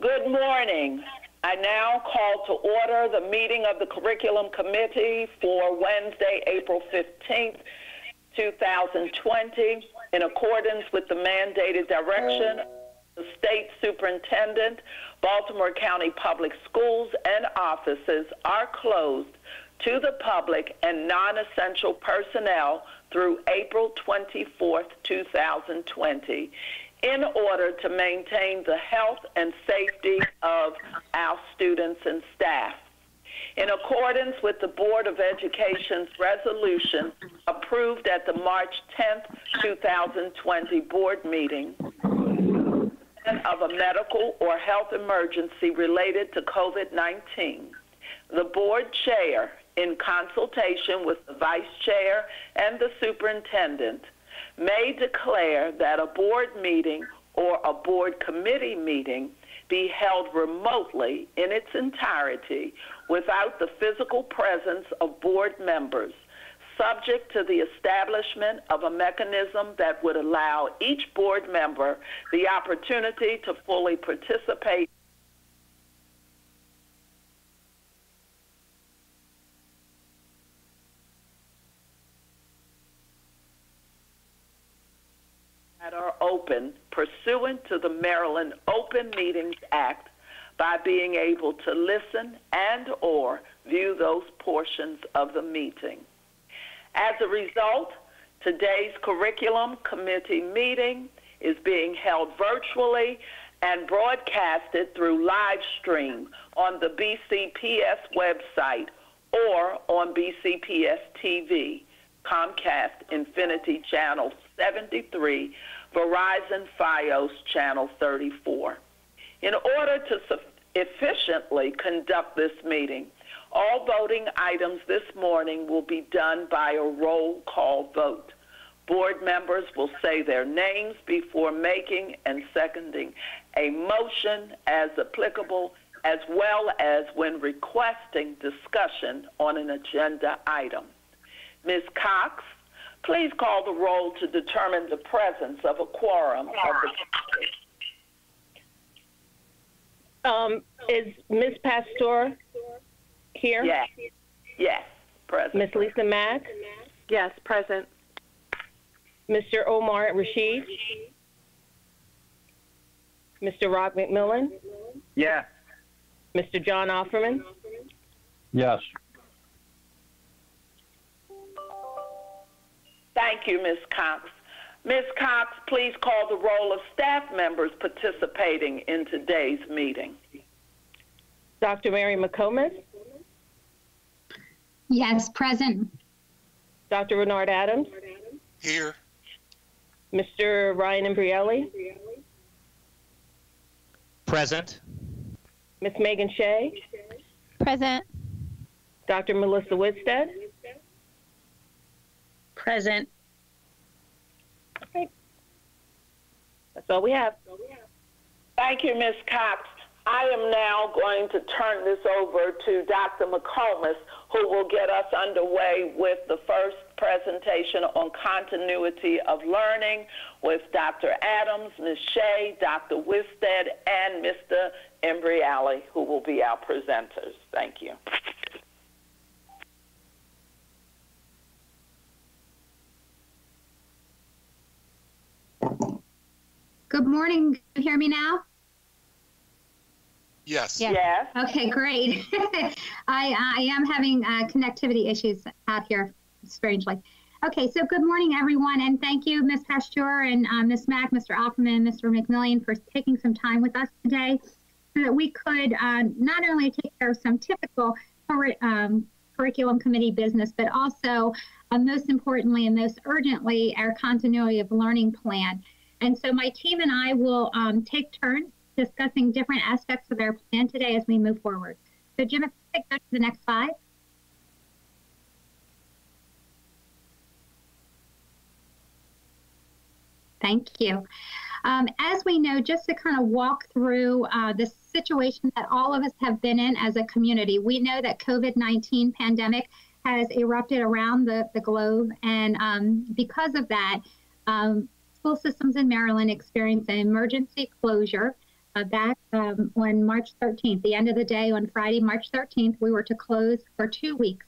Good morning. I now call to order the meeting of the Curriculum Committee for Wednesday, April 15th, 2020, in accordance with the mandated direction of the State Superintendent. Baltimore County Public Schools and offices are closed to the public and non-essential personnel through April 24th, 2020 in order to maintain the health and safety of our students and staff. In accordance with the Board of Education's resolution approved at the March 10th, 2020 board meeting of a medical or health emergency related to COVID-19, the board chair, in consultation with the vice chair and the superintendent, may declare that a board meeting or a board committee meeting be held remotely in its entirety without the physical presence of board members, subject to the establishment of a mechanism that would allow each board member the opportunity to fully participate that are open pursuant to the Maryland Open Meetings Act by being able to listen and or view those portions of the meeting. As a result, today's curriculum committee meeting is being held virtually and broadcasted through live stream on the BCPS website or on BCPS TV, Comcast Xfinity Channel 73, Verizon Fios Channel 34. In order to efficiently conduct this meeting, all voting items this morning will be done by a roll call vote. Board members will say their names before making and seconding a motion as applicable, as well as when requesting discussion on an agenda item. Ms. Cox, please call the roll to determine the presence of a quorum of the um, is Ms. Pasteur here? Yes. Yes, present. Ms. Lisa Mack? Yes, present. Mr. Omar Rashid? Mr. Rod McMillion? Yes. Mr. John Offerman? Yes. Thank you, Ms. Cox. Ms. Cox, please call the roll of staff members participating in today's meeting. Dr. Mary McComas? Yes, present. Dr. Renard Adams? Here. Mr. Ryan Imbriale? Present. Ms. Megan Shea? Present. Dr. Melissa Whitsted? Present. Okay. That's all we have. Thank you, Ms. Cox. I am now going to turn this over to Dr. McComas, who will get us underway with the first presentation on continuity of learning with Dr. Adams, Ms. Shea, Dr. Whitsted, and Mr. Imbriale, who will be our presenters. Thank you. Good morning. Can you hear me now? Yes. Yeah. Yes. Okay, great. I, I am having uh, connectivity issues out here, strangely. Okay, so good morning, everyone, and thank you, Ms. Pasteur and uh, Ms. Mack, Mr. Offerman, Mr. McMillion, for taking some time with us today so that we could uh, not only take care of some typical um, curriculum committee business, but also, uh, most importantly and most urgently, our continuity of learning plan. And so my team and I will um, take turns discussing different aspects of our plan today as we move forward. So Jim, if you could go to the next slide. Thank you. Um, as we know, just to kind of walk through uh, the situation that all of us have been in as a community, we know that COVID-19 pandemic has erupted around the, the globe. And um, because of that, um, school systems in Maryland experienced an emergency closure uh, back um, on March 13th, the end of the day on Friday, March 13th, we were to close for two weeks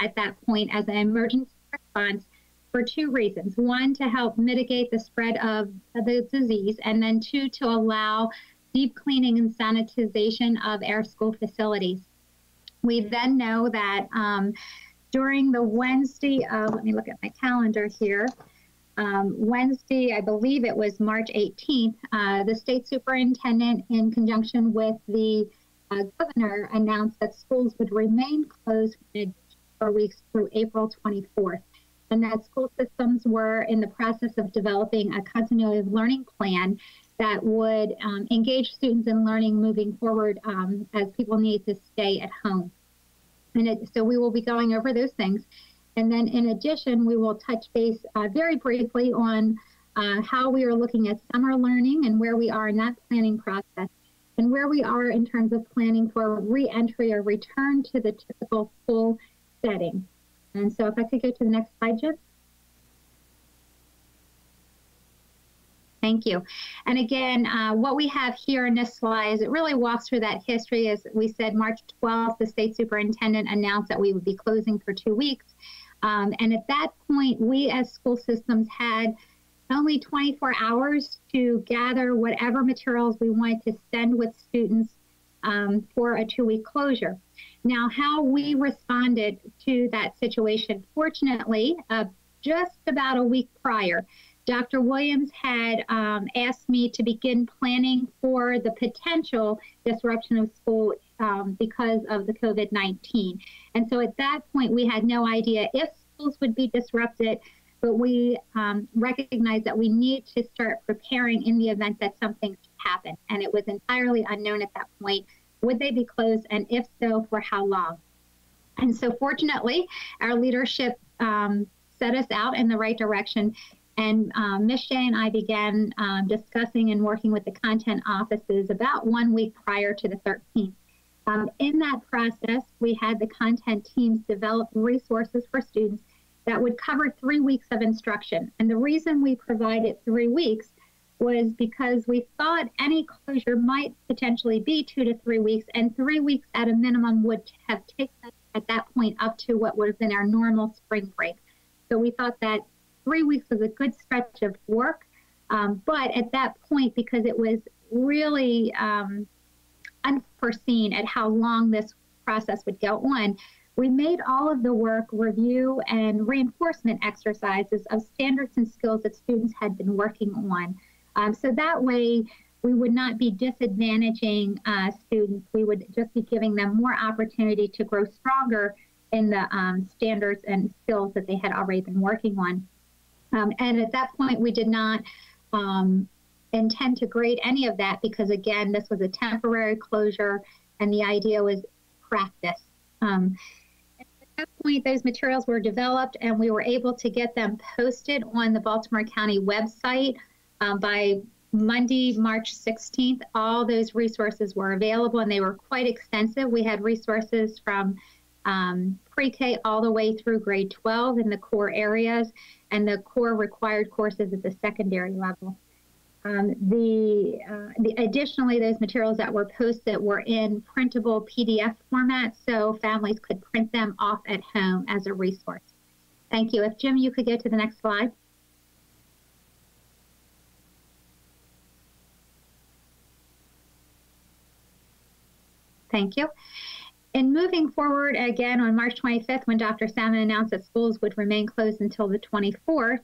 at that point as an emergency response for two reasons. One, to help mitigate the spread of the disease, and then two, to allow deep cleaning and sanitization of our school facilities. We then know that um, during the Wednesday let me look at my calendar here. Um, Wednesday, I believe it was March 18th, uh, the state superintendent, in conjunction with the uh, governor, announced that schools would remain closed for weeks through April 24th, and that school systems were in the process of developing a continuity of learning plan that would um, engage students in learning moving forward um, as people need to stay at home. And it, so we will be going over those things. And then in addition, we will touch base uh, very briefly on uh, how we are looking at summer learning and where we are in that planning process and where we are in terms of planning for reentry or return to the typical school setting. And so if I could go to the next slide, Jim. Thank you. And again, uh, what we have here in this slide is it really walks through that history. As we said, March 12th, the state superintendent announced that we would be closing for two weeks. Um, and at that point, we as school systems had only 24 hours to gather whatever materials we wanted to send with students um, for a two week closure. Now, how we responded to that situation, fortunately, uh, just about a week prior, Dr. Williams had um, asked me to begin planning for the potential disruption of school um, because of the COVID 19. And so at that point, we had no idea if schools would be disrupted, but we um, recognized that we need to start preparing in the event that something happened. And it was entirely unknown at that point. Would they be closed? And if so, for how long? And so, fortunately, our leadership um, set us out in the right direction and um, Ms. Shea and I began um, discussing and working with the content offices about one week prior to the 13th. Um, in that process, we had the content teams develop resources for students that would cover three weeks of instruction. And the reason we provided three weeks was because we thought any closure might potentially be two to three weeks, and three weeks at a minimum would have taken us at that point up to what would have been our normal spring break. So we thought that three weeks was a good stretch of work. Um, but at that point, because it was really um, unforeseen at how long this process would go on, we made all of the work review and reinforcement exercises of standards and skills that students had been working on. Um, so that way, we would not be disadvantaging uh, students. We would just be giving them more opportunity to grow stronger in the um, standards and skills that they had already been working on. Um, and at that point, we did not um, intend to grade any of that because, again, this was a temporary closure and the idea was practice. Um, at that point, those materials were developed and we were able to get them posted on the Baltimore County website um, by Monday, March 16th. All those resources were available and they were quite extensive. We had resources from um, pre-K all the way through grade 12 in the core areas and the core required courses at the secondary level. Um, the, uh, the, additionally, those materials that were posted were in printable PDF format, so families could print them off at home as a resource. Thank you. If Jim, you could go to the next slide. Thank you. In moving forward again on March 25th, when Dr. Salmon announced that schools would remain closed until the 24th,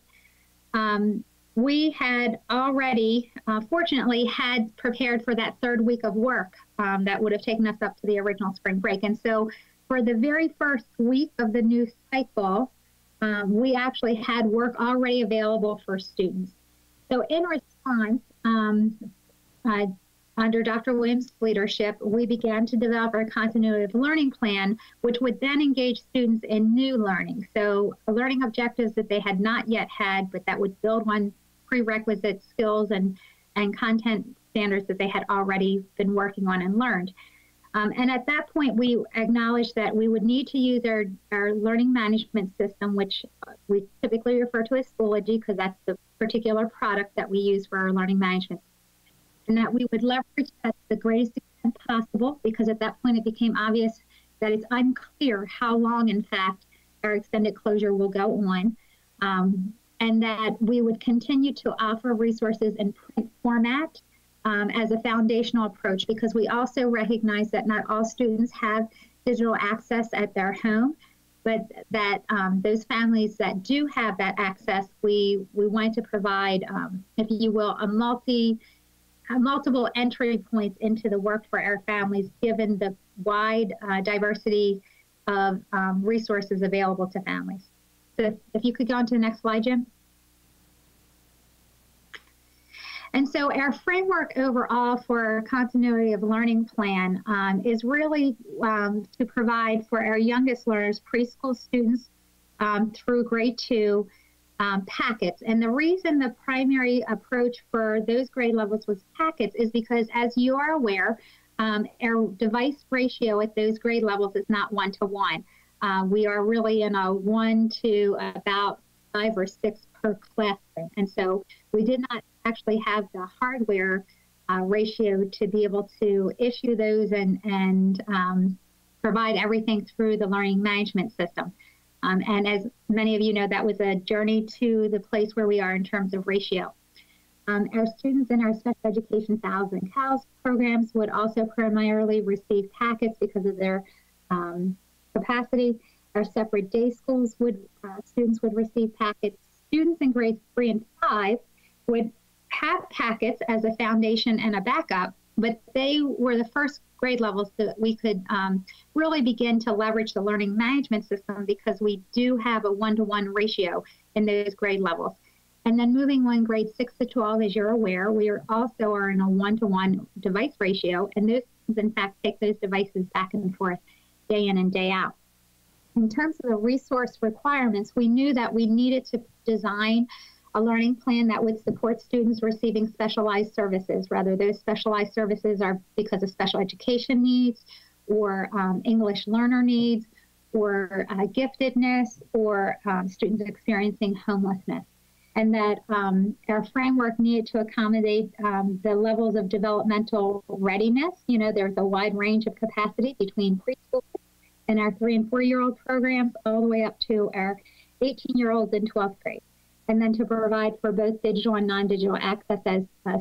um, we had already, uh, fortunately, had prepared for that third week of work um, that would have taken us up to the original spring break. And so, for the very first week of the new cycle, um, we actually had work already available for students. So, in response, uh, under Dr. Williams' leadership, we began to develop our continuity of learning plan, which would then engage students in new learning. So, learning objectives that they had not yet had, but that would build on prerequisite skills and, and content standards that they had already been working on and learned. Um, and at that point, we acknowledged that we would need to use our, our learning management system, which we typically refer to as Schoology because that's the particular product that we use for our learning management and that we would leverage at the greatest extent possible because at that point it became obvious that it's unclear how long, in fact, our extended closure will go on. Um, and that we would continue to offer resources in print format um, as a foundational approach because we also recognize that not all students have digital access at their home, but that um, those families that do have that access, we we want to provide, um, if you will, a multi multiple entry points into the work for our families, given the wide uh, diversity of um, resources available to families. So if, you could go on to the next slide, Jim. And so our framework overall for continuity of learning plan um, is really um, to provide for our youngest learners, preschool students um, through grade two, um, packets. And the reason the primary approach for those grade levels was packets is because, as you are aware, um, our device ratio at those grade levels is not one to one. Uh, we are really in a one to about five or six per classroom. And so we did not actually have the hardware uh, ratio to be able to issue those and, and um, provide everything through the learning management system. Um, and as many of you know, that was a journey to the place where we are in terms of ratio. Um, our students in our special education FALS and CALS programs would also primarily receive packets because of their um, capacity. Our separate day schools would, uh, students would receive packets. Students in grades three and five would have packets as a foundation and a backup, but they were the first grade levels that we could um, really begin to leverage the learning management system because we do have a one-to-one ratio in those grade levels. And then moving on grade 6 to 12, as you're aware, we are also are in a one-to-one device ratio, and those in fact take those devices back and forth day in and day out. In terms of the resource requirements, we knew that we needed to design a learning plan that would support students receiving specialized services, whether those specialized services are because of special education needs or um, English learner needs or uh, giftedness or um, students experiencing homelessness. And that um, our framework needed to accommodate um, the levels of developmental readiness. You know, there's a wide range of capacity between preschool and our three and four year old programs, all the way up to our 18 year olds in 12th grade and then to provide for both digital and non-digital access as uh,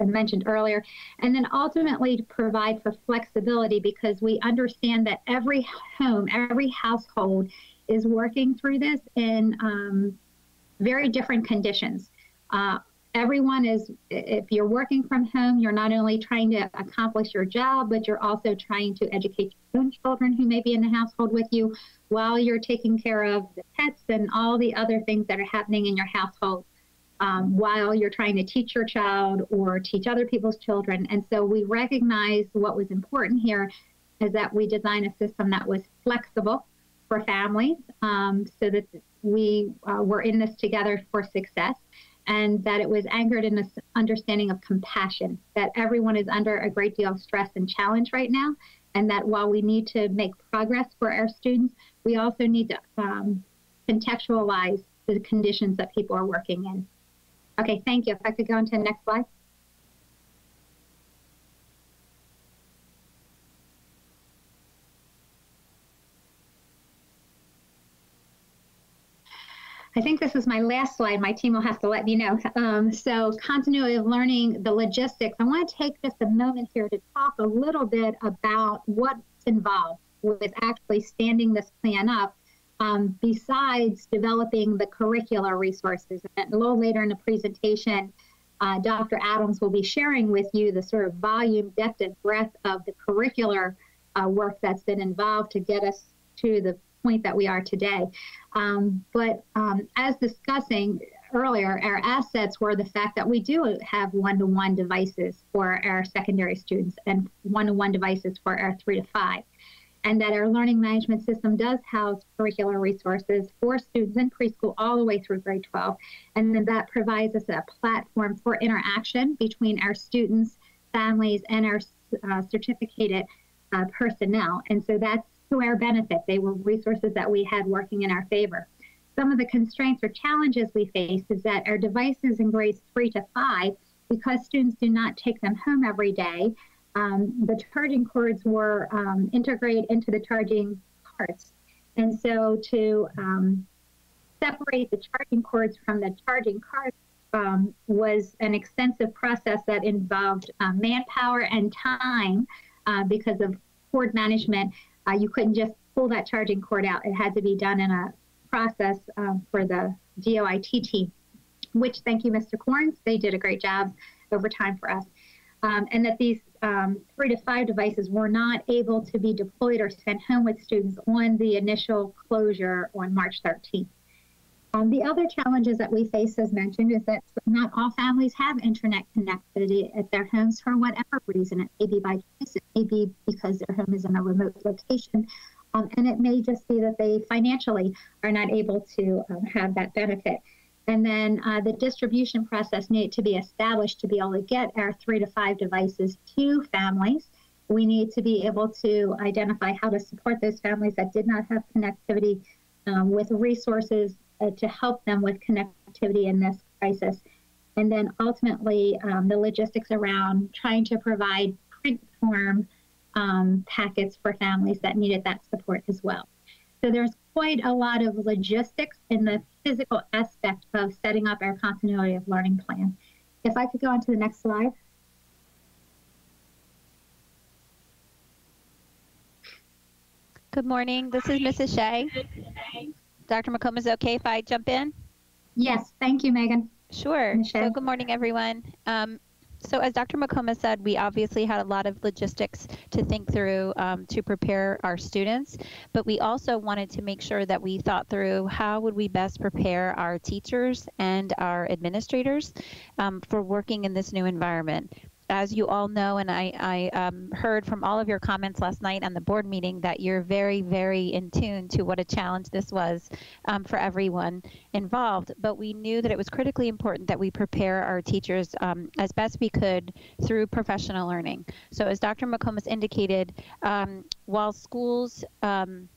I mentioned earlier, and then ultimately to provide for flexibility because we understand that every home, every household is working through this in um, very different conditions. Uh, everyone is, if you're working from home, you're not only trying to accomplish your job, but you're also trying to educate your own children who may be in the household with you while you're taking care of the pets and all the other things that are happening in your household um, while you're trying to teach your child or teach other people's children. And so we recognized what was important here is that we design a system that was flexible for families um, so that we uh, were in this together for success and that it was anchored in this understanding of compassion that everyone is under a great deal of stress and challenge right now and that while we need to make progress for our students we also need to um, contextualize the conditions that people are working in. Okay thank you. If i could go on to the next slide I think this is my last slide. My team will have to let me know. Um, so continuity of learning, the logistics. I want to take just a moment here to talk a little bit about what's involved with actually standing this plan up um, besides developing the curricular resources. And a little later in the presentation, uh, Dr. Adams will be sharing with you the sort of volume, depth, and breadth of the curricular uh, work that's been involved to get us to the point that we are today. Um, but um, as discussing earlier, our assets were the fact that we do have one-to-one devices for our secondary students and one-to-one devices for our three to five. And that our learning management system does house curricular resources for students in preschool all the way through grade 12. And then that provides us a platform for interaction between our students, families, and our uh, certificated uh, personnel. And so that's to our benefit. They were resources that we had working in our favor. Some of the constraints or challenges we face is that our devices in grades three to five because students do not take them home every day, um, the charging cords were um, integrated into the charging carts. And so to um, separate the charging cords from the charging carts um, was an extensive process that involved uh, manpower and time uh, because of cord management. Uh, you couldn't just pull that charging cord out. It had to be done in a process um, for the DOIT team, which thank you, Mr. Corns. They did a great job over time for us. Um, and that these um, three to five devices were not able to be deployed or sent home with students on the initial closure on March 13th. Um, the other challenges that we face, as mentioned, is that not all families have internet connectivity at their homes for whatever reason. It may be by choice, it may be because their home is in a remote location, um, and it may just be that they financially are not able to um, have that benefit. And then uh, the distribution process needed to be established to be able to get our three to five devices to families. We need to be able to identify how to support those families that did not have connectivity um, with resources uh, to help them with connectivity in this crisis. And then ultimately, um, the logistics around trying to provide print form um, packets for families that needed that support as well. So there's quite a lot of logistics in the physical aspect of setting up our continuity of learning plan. If I could go on to the next slide. Good morning. This is Mrs. Shea. Dr. McComas, is it okay if I jump in? Yes, thank you, Megan. Sure. Shea. So good morning, everyone. Um, so as Dr. McComas said, we obviously had a lot of logistics to think through um, to prepare our students, but we also wanted to make sure that we thought through how would we best prepare our teachers and our administrators um, for working in this new environment as you all know, and I, I um, heard from all of your comments last night on the board meeting that you're very, very in tune to what a challenge this was um, for everyone involved. But we knew that it was critically important that we prepare our teachers um, as best we could through professional learning. So, as Dr. McComas indicated, um, while schools um,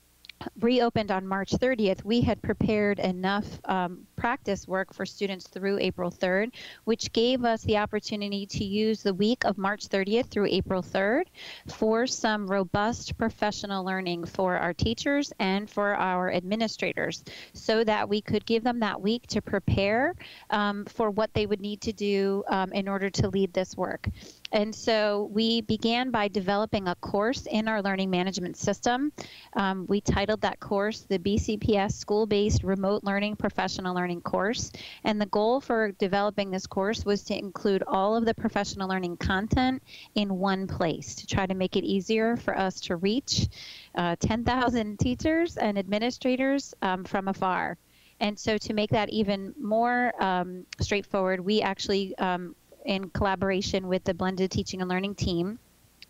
reopened on March 30th, we had prepared enough um, practice work for students through April 3rd, which gave us the opportunity to use the week of March 30th through April 3rd for some robust professional learning for our teachers and for our administrators so that we could give them that week to prepare um, for what they would need to do um, in order to lead this work. And so we began by developing a course in our learning management system. Um, we titled that course the BCPS School Based Remote Learning Professional Learning Course. And the goal for developing this course was to include all of the professional learning content in one place to try to make it easier for us to reach uh, 10,000 teachers and administrators um, from afar. And so, to make that even more um, straightforward, we actually um, in collaboration with the blended teaching and learning team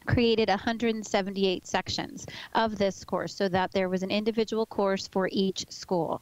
created 178 sections of this course so that there was an individual course for each school.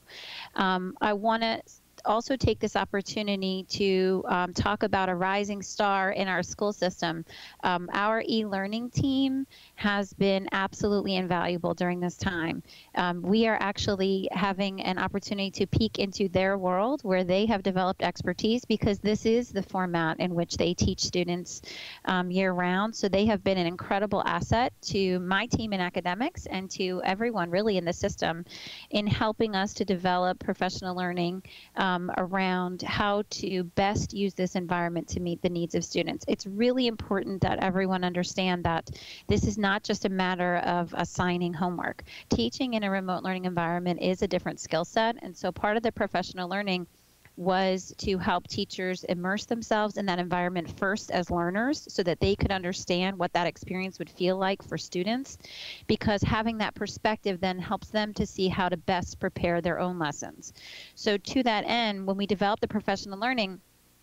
Um, I want to also take this opportunity to um, talk about a rising star in our school system. Um, our e learning team has been absolutely invaluable during this time. Um, we are actually having an opportunity to peek into their world where they have developed expertise because this is the format in which they teach students um, year round. So they have been an incredible asset to my team in academics and to everyone really in the system in helping us to develop professional learning um, Um, around how to best use this environment to meet the needs of students. It's really important that everyone understand that this is not just a matter of assigning homework. Teaching in a remote learning environment is a different skill set, and so part of the professional learning was to help teachers immerse themselves in that environment first as learners so that they could understand what that experience would feel like for students because having that perspective then helps them to see how to best prepare their own lessons. So to that end, when we developed the professional learning,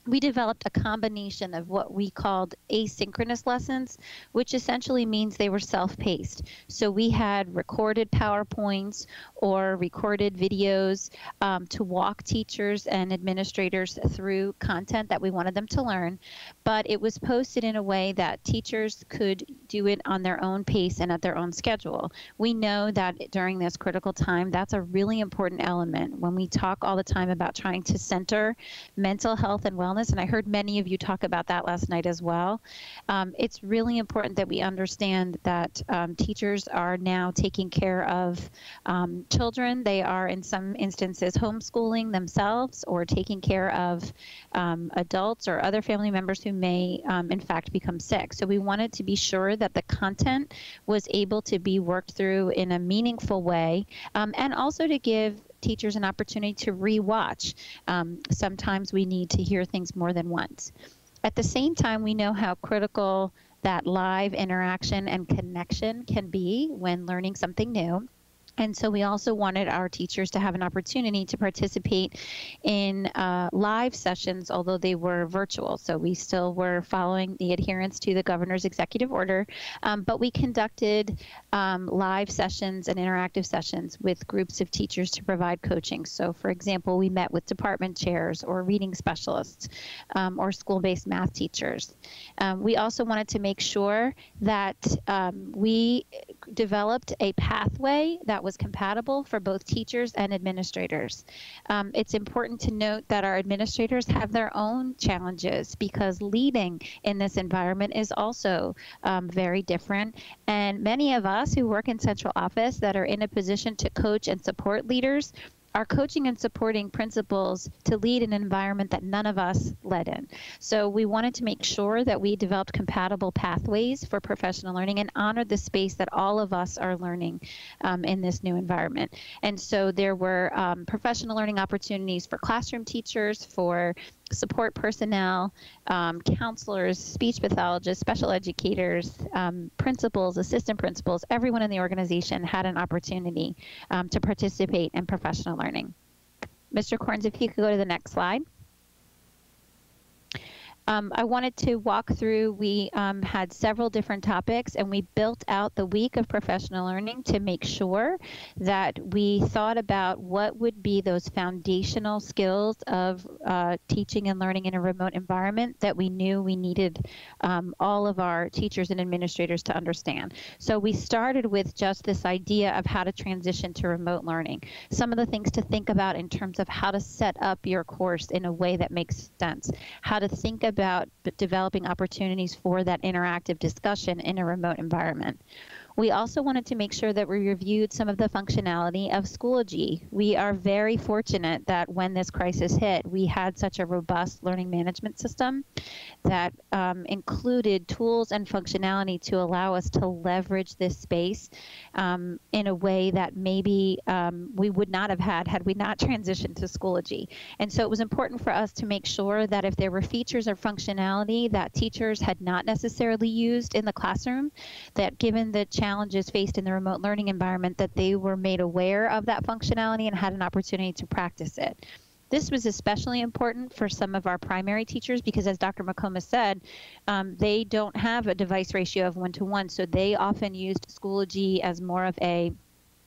we developed a combination of what we called asynchronous lessons, which essentially means they were self paced. So we had recorded PowerPoints or recorded videos um, to walk teachers and administrators through content that we wanted them to learn, but it was posted in a way that teachers could do it on their own pace and at their own schedule. We know that during this critical time, that's a really important element when we talk all the time about trying to center mental health and wellness wellness, and I heard many of you talk about that last night as well. Um, it's really important that we understand that um, teachers are now taking care of um, children. They are, in some instances, homeschooling themselves or taking care of um, adults or other family members who may, um, in fact, become sick. So we wanted to be sure that the content was able to be worked through in a meaningful way um, and also to give teachers an opportunity to rewatch. Um, sometimes we need to hear things more than once. At the same time, we know how critical that live interaction and connection can be when learning something new. And so we also wanted our teachers to have an opportunity to participate in uh, live sessions, although they were virtual. So we still were following the adherence to the governor's executive order, um, but we conducted um, live sessions and interactive sessions with groups of teachers to provide coaching. So, for example, we met with department chairs or reading specialists um, or school based math teachers. Um, we also wanted to make sure that um, we developed a pathway that was compatible for both teachers and administrators. Um, it's important to note that our administrators have their own challenges because leading in this environment is also um, very different. And many of us who work in central office that are in a position to coach and support leaders are coaching and supporting principals to lead an environment that none of us led in. So we wanted to make sure that we developed compatible pathways for professional learning and honored the space that all of us are learning um, in this new environment. And so there were um, professional learning opportunities for classroom teachers, for support personnel, um, counselors, speech pathologists, special educators, um, principals, assistant principals, everyone in the organization had an opportunity um, to participate in professional learning. Mr. Corns, if you could go to the next slide. Um, I wanted to walk through, we um, had several different topics and we built out the week of professional learning to make sure that we thought about what would be those foundational skills of uh, teaching and learning in a remote environment that we knew we needed um, all of our teachers and administrators to understand. So we started with just this idea of how to transition to remote learning. Some of the things to think about in terms of how to set up your course in a way that makes sense, how to think about about developing opportunities for that interactive discussion in a remote environment. We also wanted to make sure that we reviewed some of the functionality of Schoology. We are very fortunate that when this crisis hit, we had such a robust learning management system that um, included tools and functionality to allow us to leverage this space um, in a way that maybe um, we would not have had had we not transitioned to Schoology. And so it was important for us to make sure that if there were features or functionality that teachers had not necessarily used in the classroom, that given the challenge challenges faced in the remote learning environment that they were made aware of that functionality and had an opportunity to practice it. This was especially important for some of our primary teachers because, as Dr. McComas said, um, they don't have a device ratio of one to one, so they often used Schoology as more of a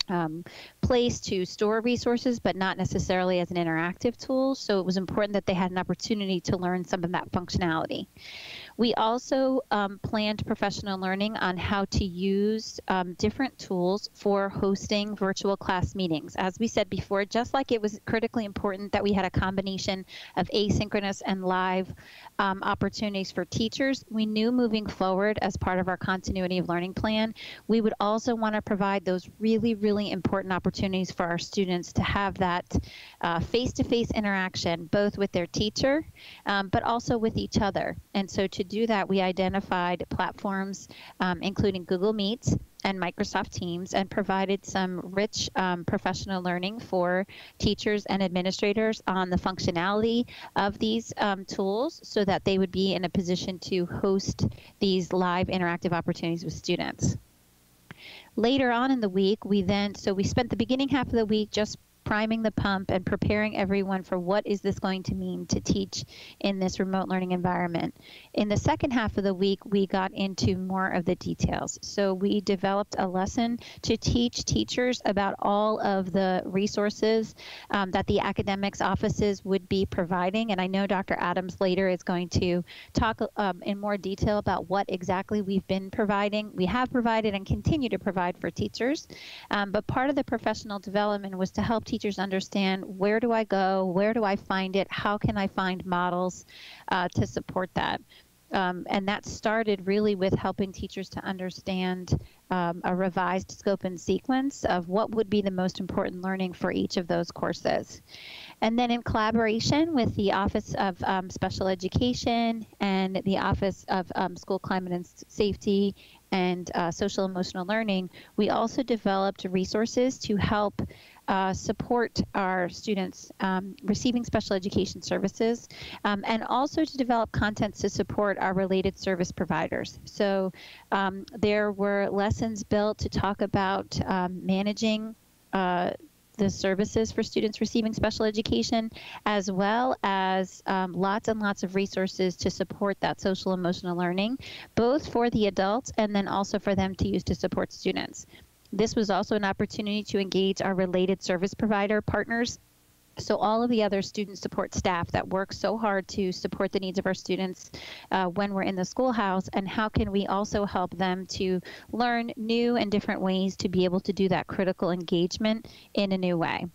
um, place to store resources, but not necessarily as an interactive tool. So it was important that they had an opportunity to learn some of that functionality. We also um, planned professional learning on how to use um, different tools for hosting virtual class meetings. As we said before, just like it was critically important that we had a combination of asynchronous and live um, opportunities for teachers, we knew moving forward as part of our continuity of learning plan, we would also want to provide those really, really important opportunities for our students to have that face to face interaction, both with their teacher, um, but also with each other. And so to do that, we identified platforms, um, including Google Meet and Microsoft Teams, and provided some rich um, professional learning for teachers and administrators on the functionality of these um, tools so that they would be in a position to host these live interactive opportunities with students. Later on in the week, we then, so we spent the beginning half of the week just priming the pump and preparing everyone for what is this going to mean to teach in this remote learning environment. In the second half of the week, we got into more of the details. So we developed a lesson to teach teachers about all of the resources um, that the academics offices would be providing. And I know Dr. Adams later is going to talk um, in more detail about what exactly we've been providing. We have provided and continue to provide for teachers. Um, but part of the professional development was to help teachers understand where do I go, where do I find it, how can I find models uh, to support that. Um, and that started really with helping teachers to understand um, a revised scope and sequence of what would be the most important learning for each of those courses. And then in collaboration with the Office of um, Special Education and the Office of um, School Climate and Safety and uh, Social Emotional Learning, we also developed resources to help uh, support our students um, receiving special education services um, and also to develop content to support our related service providers. So um, there were lessons built to talk about um, managing. Uh, the services for students receiving special education, as well as um, lots and lots of resources to support that social emotional learning, both for the adults and then also for them to use to support students. This was also an opportunity to engage our related service provider partners. So, all of the other student support staff that work so hard to support the needs of our students uh, when we're in the schoolhouse, and how can we also help them to learn new and different ways to be able to do that critical engagement in a new way?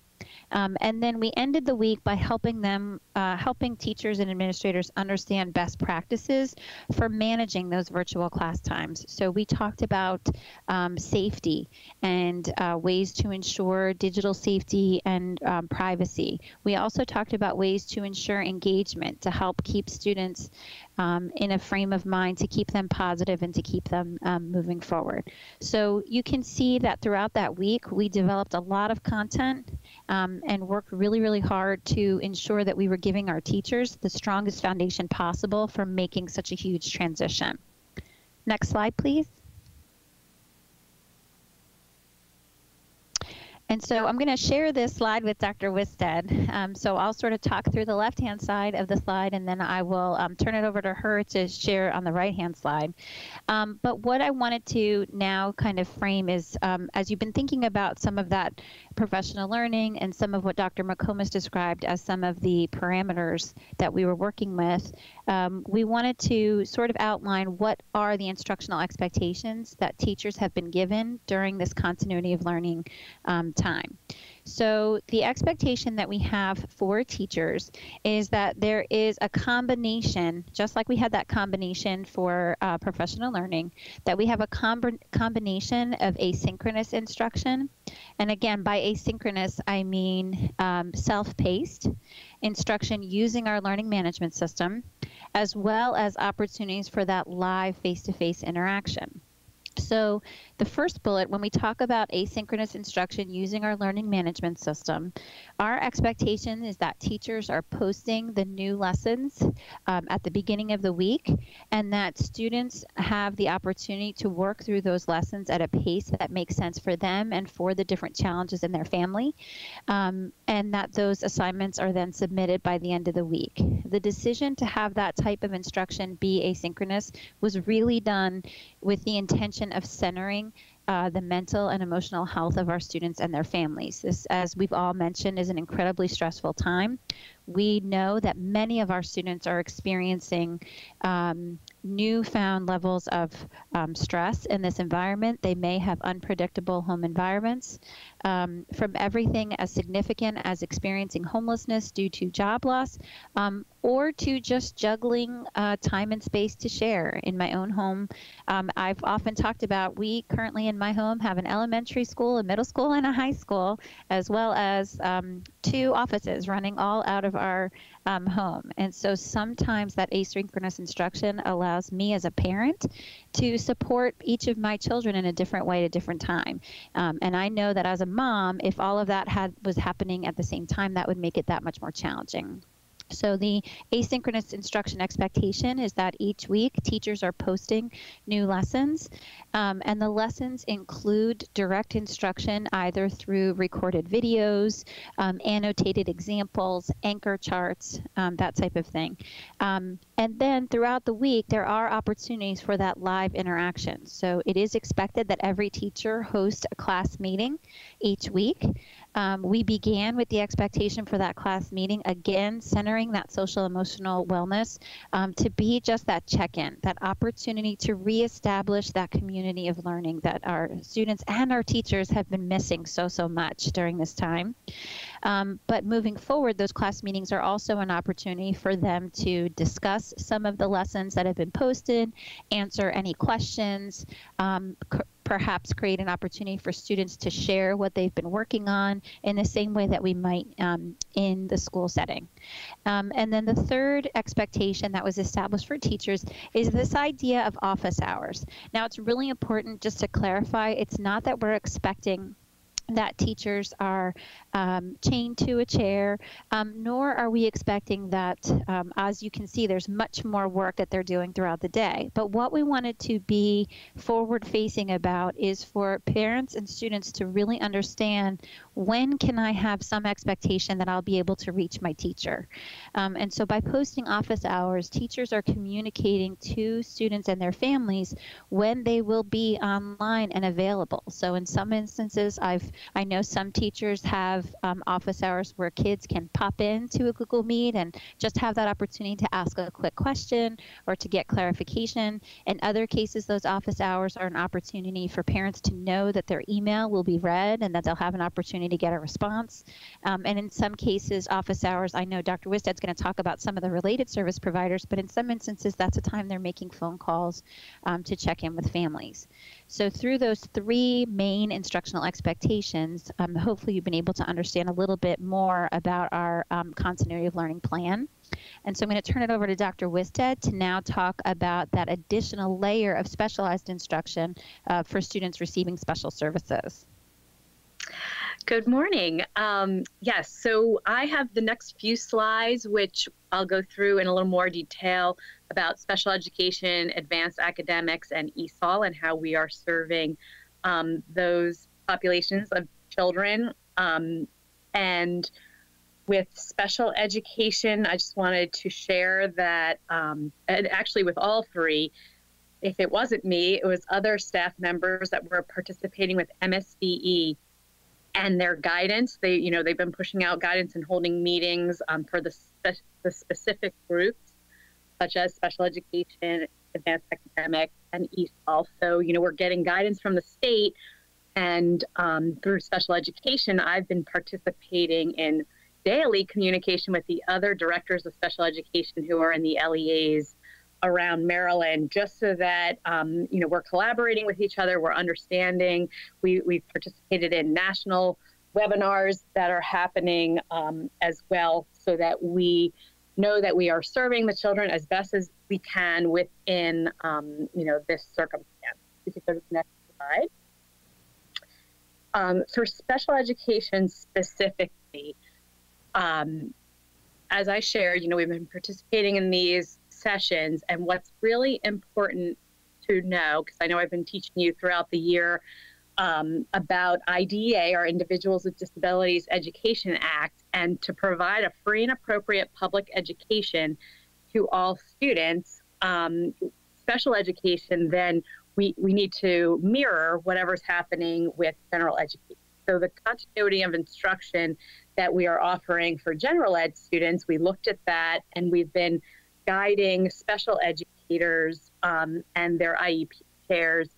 Um, and then we ended the week by helping them, uh, helping teachers and administrators understand best practices for managing those virtual class times. So we talked about um, safety and uh, ways to ensure digital safety and um, privacy. We also talked about ways to ensure engagement to help keep students um, in a frame of mind to keep them positive and to keep them um, moving forward. So you can see that throughout that week, we developed a lot of content um, Um, and worked really, really hard to ensure that we were giving our teachers the strongest foundation possible for making such a huge transition. Next slide, please. And so I'm going to share this slide with Dr. Wisted. Um, so I'll sort of talk through the left-hand side of the slide, and then I will um, turn it over to her to share on the right-hand slide. Um, but what I wanted to now kind of frame is, um, as you've been thinking about some of that professional learning and some of what Dr. McComas described as some of the parameters that we were working with, um, we wanted to sort of outline what are the instructional expectations that teachers have been given during this continuity of learning um, time. So the expectation that we have for teachers is that there is a combination, just like we had that combination for uh, professional learning, that we have a com- combination of asynchronous instruction. And again, by asynchronous, I mean um, self paced instruction using our learning management system, as well as opportunities for that live face to face interaction. So, the first bullet, when we talk about asynchronous instruction using our learning management system, our expectation is that teachers are posting the new lessons um, at the beginning of the week and that students have the opportunity to work through those lessons at a pace that makes sense for them and for the different challenges in their family, um, and that those assignments are then submitted by the end of the week. The decision to have that type of instruction be asynchronous was really done with the intention of centering uh, the mental and emotional health of our students and their families. This, as we've all mentioned, is an incredibly stressful time. We know that many of our students are experiencing um, newfound levels of um, stress in this environment. They may have unpredictable home environments, um, from everything as significant as experiencing homelessness due to job loss, um, or to just juggling uh, time and space to share. In my own home, um, I've often talked about we currently in my home have an elementary school, a middle school, and a high school, as well as um, two offices running all out of our um, home. And so sometimes that asynchronous instruction allows me as a parent to support each of my children in a different way at a different time. Um, and I know that as a mom, if all of that had was happening at the same time, that would make it that much more challenging. So the asynchronous instruction expectation is that each week teachers are posting new lessons, um, and the lessons include direct instruction either through recorded videos, um, annotated examples, anchor charts, um, that type of thing. Um, and then throughout the week, there are opportunities for that live interaction. So it is expected that every teacher host a class meeting each week. Um, we began with the expectation for that class meeting, again, centering that social emotional wellness um, to be just that check in, that opportunity to reestablish that community of learning that our students and our teachers have been missing so, so much during this time. Um, but moving forward, those class meetings are also an opportunity for them to discuss some of the lessons that have been posted, answer any questions, um, c- perhaps create an opportunity for students to share what they've been working on in the same way that we might um, in the school setting. Um, and then the third expectation that was established for teachers is this idea of office hours. Now, it's really important just to clarify it's not that we're expecting that teachers are um, chained to a chair, um, nor are we expecting that, um, as you can see, there's much more work that they're doing throughout the day. But what we wanted to be forward facing about is for parents and students to really understand when can I have some expectation that I'll be able to reach my teacher. Um, and so by posting office hours, teachers are communicating to students and their families when they will be online and available. So in some instances, I've I know some teachers have um, office hours where kids can pop into a Google Meet and just have that opportunity to ask a quick question or to get clarification. In other cases, those office hours are an opportunity for parents to know that their email will be read and that they'll have an opportunity to get a response. Um, and in some cases, office hours, I know Dr. Wisted's going to talk about some of the related service providers, but in some instances, that's a time they're making phone calls um, to check in with families. So through those three main instructional expectations, um, hopefully you've been able to understand a little bit more about our um, continuity of learning plan. And so I'm going to turn it over to Dr. Wisted to now talk about that additional layer of specialized instruction uh, for students receiving special services. Good morning. Um, yes, so I have the next few slides, which I'll go through in a little more detail about special education, advanced academics, and ESOL and how we are serving um, those populations of children. Um, and with special education, I just wanted to share that, um, and actually with all three, if it wasn't me, it was other staff members that were participating with MSDE and their guidance. They, you know, they've been pushing out guidance and holding meetings um, for the, spe- the specific groups, such as special education, advanced academic, and ESOL. So, you know, we're getting guidance from the state, and um, through special education, I've been participating in daily communication with the other directors of special education who are in the LEAs around Maryland, just so that um, you know we're collaborating with each other, we're understanding. We we've participated in national webinars that are happening um, as well, so that we know that we are serving the children as best as we can within um, you know this circumstance. If You go to the next slide. Um, for special education specifically, um, as I shared, you know, we've been participating in these sessions, and what's really important to know, because I know I've been teaching you throughout the year um, about IDEA, our Individuals with Disabilities Education Act, and to provide a free and appropriate public education to all students, um, special education, then we, we need to mirror whatever's happening with general education. So the continuity of instruction that we are offering for general ed students, we looked at that and we've been guiding special educators um, and their IEP chairs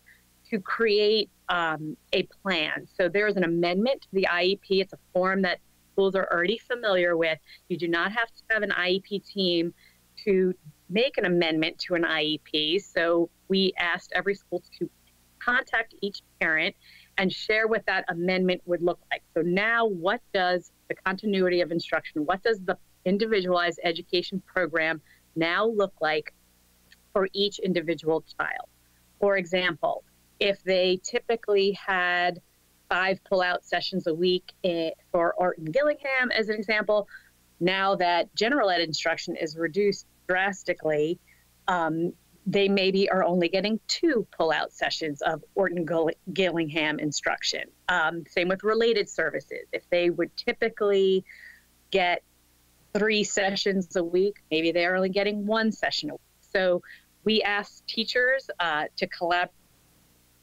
to create um, a plan. So there's an amendment to the IEP. It's a form that schools are already familiar with. You do not have to have an IEP team to make an amendment to an IEP. So we asked every school to contact each parent and share what that amendment would look like. So now, what does the continuity of instruction, what does the individualized education program now look like for each individual child? For example, if they typically had five pull-out sessions a week for Orton Gillingham, as an example, now that general ed instruction is reduced drastically, um, they maybe are only getting two pull-out sessions of Orton Gillingham instruction. Um, same with related services. If they would typically get three sessions a week, maybe they're only getting one session a week. So we ask teachers uh, to collaborate,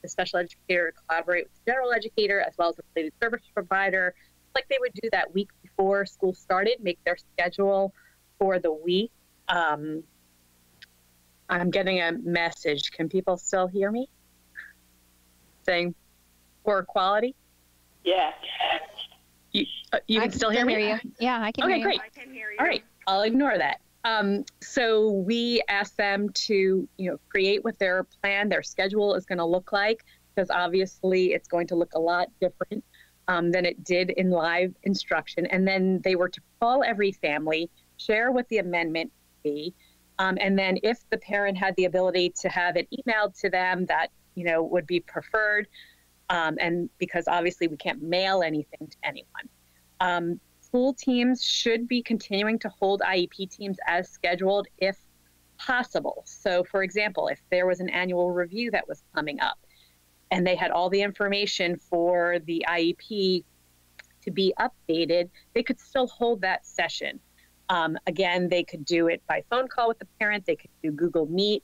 the special educator to collaborate with the general educator as well as the related service provider, like they would do that week before school started, make their schedule for the week. Um, I'm getting a message. Can people still hear me? Saying poor quality. Yeah. You, uh, you I can still hear me? you. Yeah, I can Okay, hear you. great. All right, I'll ignore that. Um, so we asked them to, you know, create what their plan, their schedule is going to look like, because obviously it's going to look a lot different um, than it did in live instruction. And then they were to call every family, share what the amendment would be, um, and then if the parent had the ability to have it emailed to them, that you know would be preferred. Um, and because obviously we can't mail anything to anyone. Um, school teams should be continuing to hold IEP teams as scheduled if possible. So, for example, if there was an annual review that was coming up and they had all the information for the IEP to be updated, they could still hold that session. Um, again, they could do it by phone call with the parent, they could do Google Meet.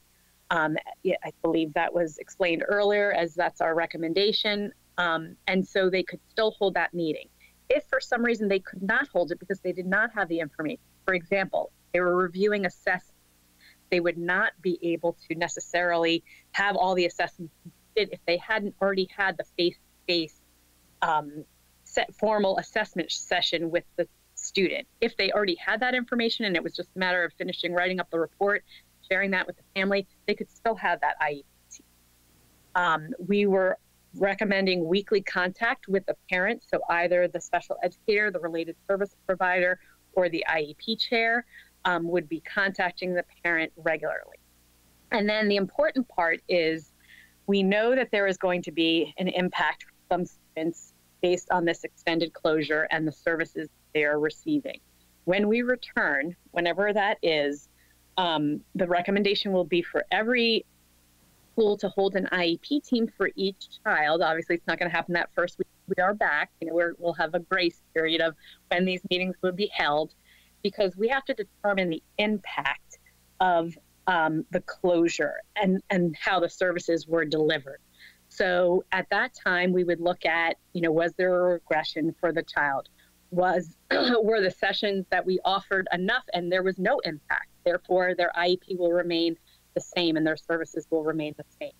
Um, I believe that was explained earlier as that's our recommendation. Um, and so they could still hold that meeting. If for some reason they could not hold it because they did not have the information, for example, they were reviewing assessments, they would not be able to necessarily have all the assessments if they hadn't already had the face-to-face um, set formal assessment session with the student. If they already had that information and it was just a matter of finishing writing up the report, sharing that with the family, they could still have that IEP. Um, we were recommending weekly contact with the parent, so either the special educator, the related service provider, or the IEP chair um, would be contacting the parent regularly. And then the important part is we know that there is going to be an impact for some students based on this extended closure and the services they are receiving. When we return, whenever that is, um, the recommendation will be for every school to hold an IEP team for each child. Obviously, it's not going to happen that first week we are back. You know, we will have a grace period of when these meetings would be held, because we have to determine the impact of um, the closure and and how the services were delivered. So at that time, we would look at, you know, was there a regression for the child? Was were the sessions that we offered enough, and there was no impact. Therefore, their IEP will remain the same, and their services will remain the same.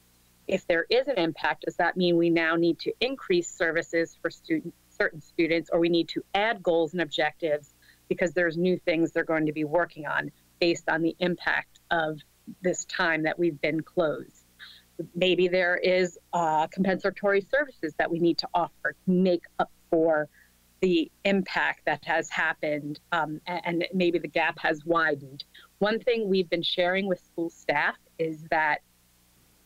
If there is an impact, does that mean we now need to increase services for student, certain students, or we need to add goals and objectives because there's new things they're going to be working on based on the impact of this time that we've been closed? Maybe there is uh, compensatory services that we need to offer to make up for the impact that has happened, um, and maybe the gap has widened. One thing we've been sharing with school staff is that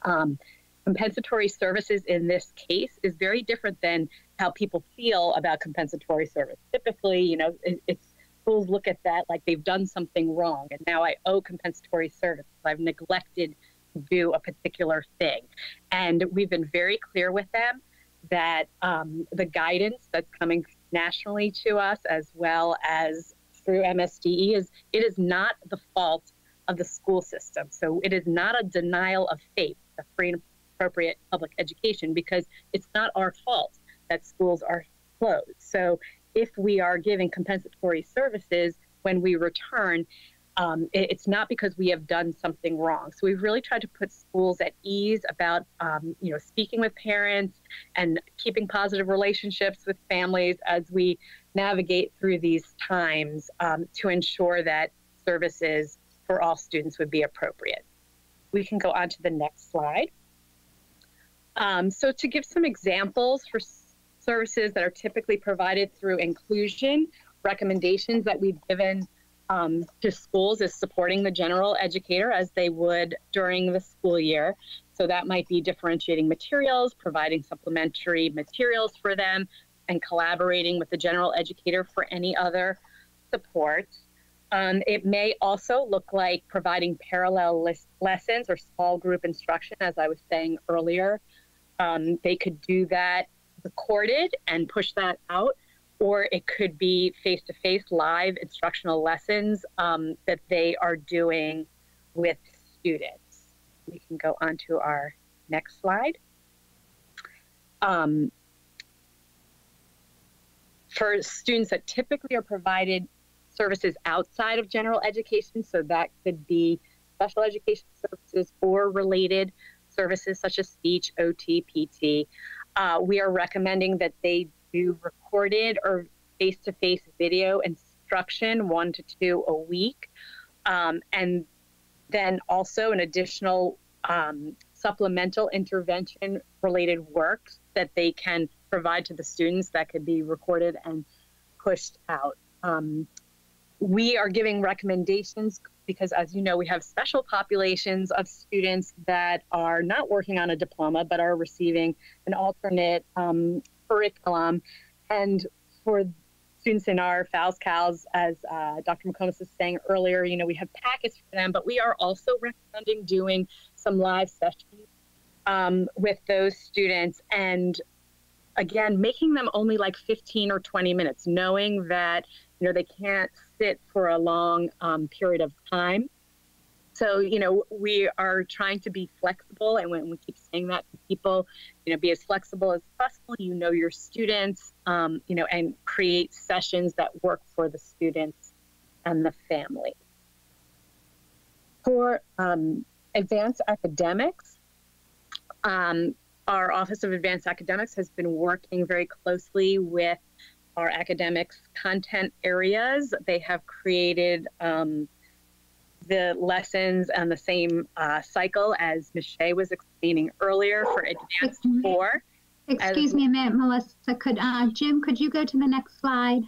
um, compensatory services in this case is very different than how people feel about compensatory service. Typically, you know, it, it's schools look at that like they've done something wrong, and now I owe compensatory service. I've neglected to do a particular thing, and we've been very clear with them that um, the guidance that's coming nationally to us as well as through MSDE is it is not the fault of the school system. So it is not a denial of faith, a free and appropriate public education, because it's not our fault that schools are closed. So if we are giving compensatory services when we return, um, it, it's not because we have done something wrong. So we've really tried to put schools at ease about, um, you know, speaking with parents and keeping positive relationships with families as we navigate through these times um, to ensure that services for all students would be appropriate. We can go on to the next slide. Um, so to give some examples for services that are typically provided through inclusion, recommendations that we've given um, to schools is supporting the general educator as they would during the school year. So that might be differentiating materials, providing supplementary materials for them, and collaborating with the general educator for any other support. Um, it may also look like providing parallel lessons or small group instruction, as I was saying earlier. Um, they could do that recorded and push that out or it could be face to face live instructional lessons um, that they are doing with students. We can go on to our next slide. Um, for students that typically are provided services outside of general education, so that could be special education services or related services such as speech, OT, PT, uh, we are recommending that they do recorded or face to face video instruction, one to two a week. Um, and then also an additional um, supplemental intervention related work that they can provide to the students that could be recorded and pushed out. Um, we are giving recommendations because, as you know, we have special populations of students that are not working on a diploma but are receiving an alternate um, curriculum. And for students in our FALS CALS, as uh, Dr. McComas was saying earlier, you know, we have packets for them, but we are also recommending doing some live sessions um, with those students and again making them only like 15 or 20 minutes knowing that you know they can't sit for a long um, period of time so you know we are trying to be flexible and when we keep saying that to people you know be as flexible as possible you know your students um, you know and create sessions that work for the students and the family. For um, advanced academics um, our office of advanced academics has been working very closely with our academics content areas. They have created um, the lessons on the same uh, cycle as Michelle was explaining earlier for Advanced 4. Excuse as, me a minute, Melissa. Could uh, Jim, could you go to the next slide?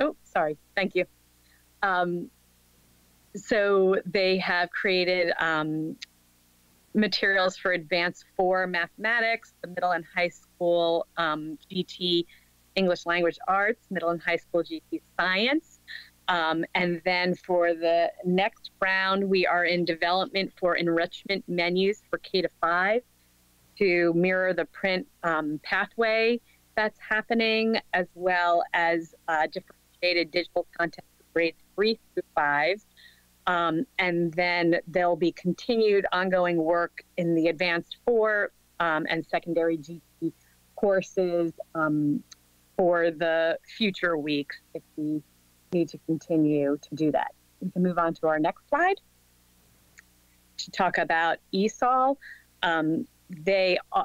Oh, sorry. Thank you. Um, so they have created um, materials for Advanced 4 mathematics, the middle and high school um, GT English language arts, middle and high school GT science, um, and then for the next round, we are in development for enrichment menus for K to 5 to mirror the print um, pathway that's happening, as well as uh, differentiated digital content for grades 3 through 5. Um, and then there'll be continued ongoing work in the advanced 4 um, and secondary GT courses um, for the future weeks if we need to continue to do that. We can move on to our next slide to talk about ESOL. Um, they, uh,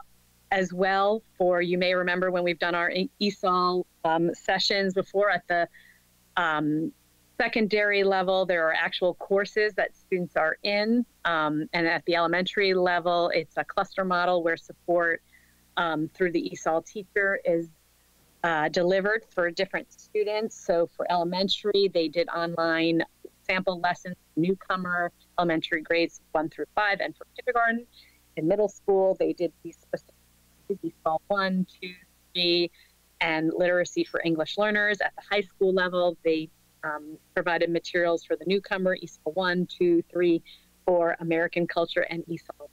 as well, for you may remember when we've done our ESOL um, sessions before at the um, secondary level, there are actual courses that students are in. Um, and at the elementary level, it's a cluster model where support um, through the ESOL teacher is uh, delivered for different students. So for elementary, they did online sample lessons, newcomer, elementary grades one through five, and for kindergarten. In middle school, they did these specific ESOL one, two, three, and literacy for English learners. At the high school level, they um, provided materials for the newcomer, ESOL one, two, three, for American culture and ESOL.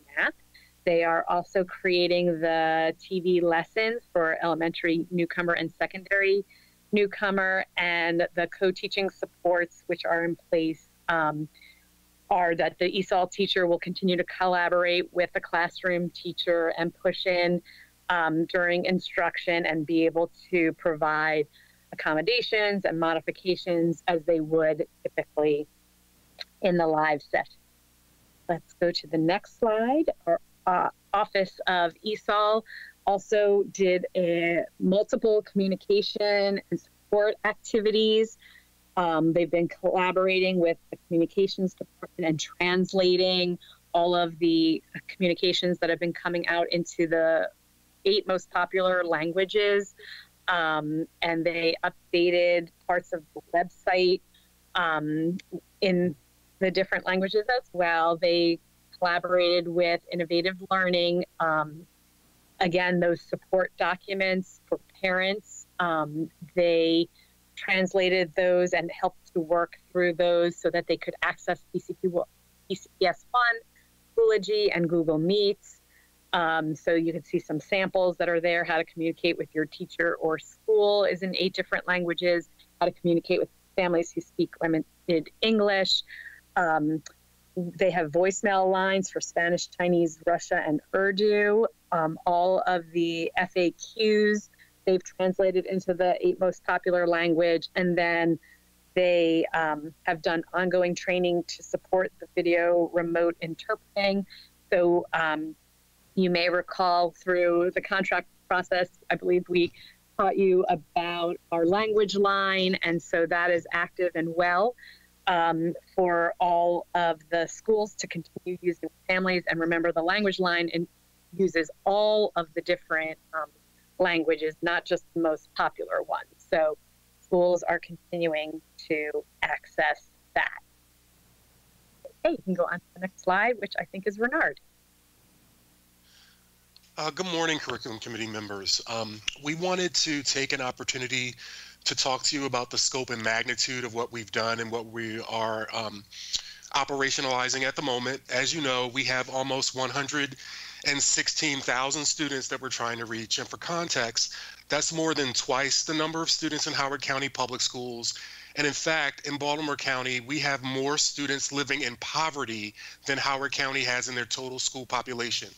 They are also creating the TV lessons for elementary newcomer and secondary newcomer, and the co teaching supports, which are in place, um, are that the ESOL teacher will continue to collaborate with the classroom teacher and push in um, during instruction and be able to provide accommodations and modifications as they would typically in the live session. Let's go to the next slide. Our uh, Office of ESOL also did a multiple communication and support activities. Um, they've been collaborating with the communications department and translating all of the communications that have been coming out into the eight most popular languages. Um, and they updated parts of the website um, in the different languages as well. They collaborated with Innovative Learning. Um, again, those support documents for parents, um, they translated those and helped to work through those so that they could access PCP, BCPS One, Schoology, and Google Meets. Um, so you can see some samples that are there. How to communicate with your teacher or school is in eight different languages. How to communicate with families who speak limited English. Um, they have voicemail lines for Spanish, Chinese, Russia, and Urdu. Um, all of the FAQs they've translated into the eight most popular language, and then they um, have done ongoing training to support the video remote interpreting. So um, you may recall through the contract process, I believe we taught you about our language line, and so that is active and well um, for all of the schools to continue using families. And remember, the language line in, uses all of the different um, languages, not just the most popular ones. So schools are continuing to access that. Okay, you can go on to the next slide, which I think is Renard. Uh, good morning, curriculum committee members. Um, we wanted to take an opportunity to talk to you about the scope and magnitude of what we've done and what we are um, operationalizing at the moment. As you know, we have almost 116,000 students that we're trying to reach. And for context, that's more than twice the number of students in Howard County Public Schools. And in fact, in Baltimore County, we have more students living in poverty than Howard County has in their total school population.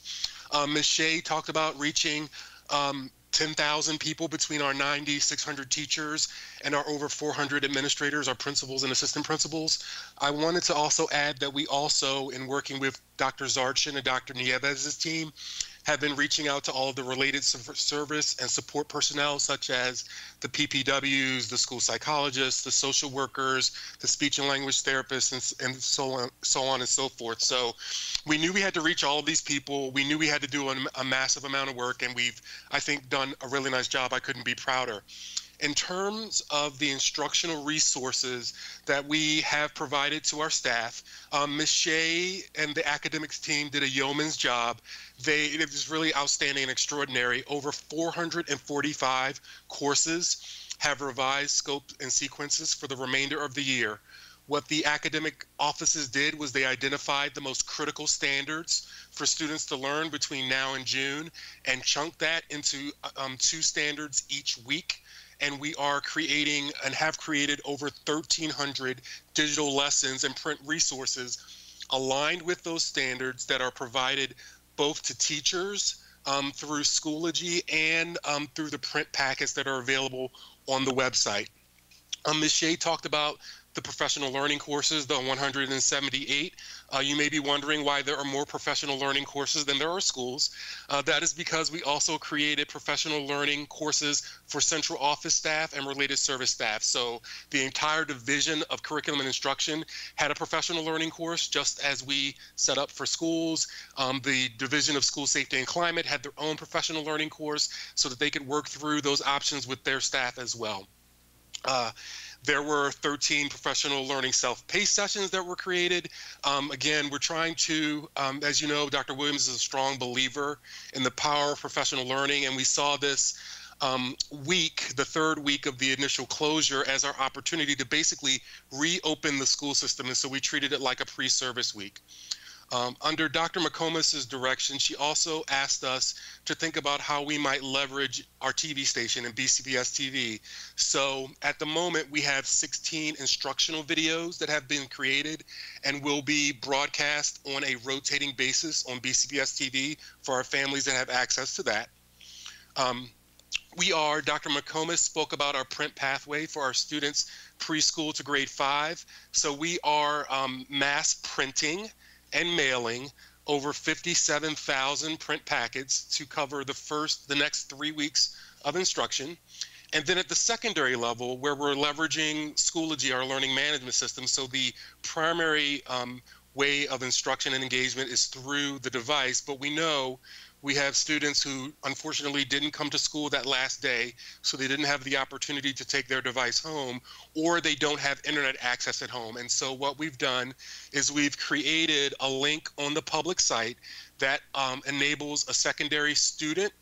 Um, Ms. Shea talked about reaching um, 10,000 people between our 90, 600 teachers and our over 400 administrators, our principals and assistant principals. I wanted to also add that we also, in working with Dr. Zarchin and Dr. Nieves' team, have been reaching out to all of the related service and support personnel, such as the PPWs, the school psychologists, the social workers, the speech and language therapists, and, and so on, so on and so forth. So we knew we had to reach all of these people. We knew we had to do a, a massive amount of work, and we've, I think, done a really nice job. I couldn't be prouder in terms of the instructional resources that we have provided to our staff, um, Ms. Shea and the academics team did a yeoman's job. They it was really outstanding and extraordinary. Over 445 courses have revised scope and sequences for the remainder of the year. What the academic offices did was they identified the most critical standards for students to learn between now and June and chunked that into um, two standards each week and we are creating and have created over 1,300 digital lessons and print resources aligned with those standards that are provided both to teachers um, through Schoology and um, through the print packets that are available on the website. Um, Ms. Shea talked about the professional learning courses, the 178. Uh, you may be wondering why there are more professional learning courses than there are schools. Uh, that is because we also created professional learning courses for central office staff and related service staff. So the entire division of curriculum and instruction had a professional learning course, just as we set up for schools. Um, the division of school safety and climate had their own professional learning course so that they could work through those options with their staff as well. Uh, there were 13 professional learning self-paced sessions that were created. Um, again, we're trying to, um, as you know, Dr. Williams is a strong believer in the power of professional learning, and we saw this um, week, the third week of the initial closure, as our opportunity to basically reopen the school system. And so we treated it like a pre-service week. Um, under Dr. McComas's direction, she also asked us to think about how we might leverage our TV station and BCPS TV. So at the moment, we have 16 instructional videos that have been created and will be broadcast on a rotating basis on BCPS TV for our families that have access to that. Um, we are, Dr. McComas spoke about our print pathway for our students preschool to grade five. So we are um, mass printing and mailing over 57,000 print packets to cover the first, the next three weeks of instruction. And then at the secondary level, where we're leveraging Schoology, our learning management system, so the primary um, way of instruction and engagement is through the device, but we know we have students who unfortunately didn't come to school that last day, so they didn't have the opportunity to take their device home, or they don't have internet access at home. And so what we've done is we've created a link on the public site that um, enables a secondary student,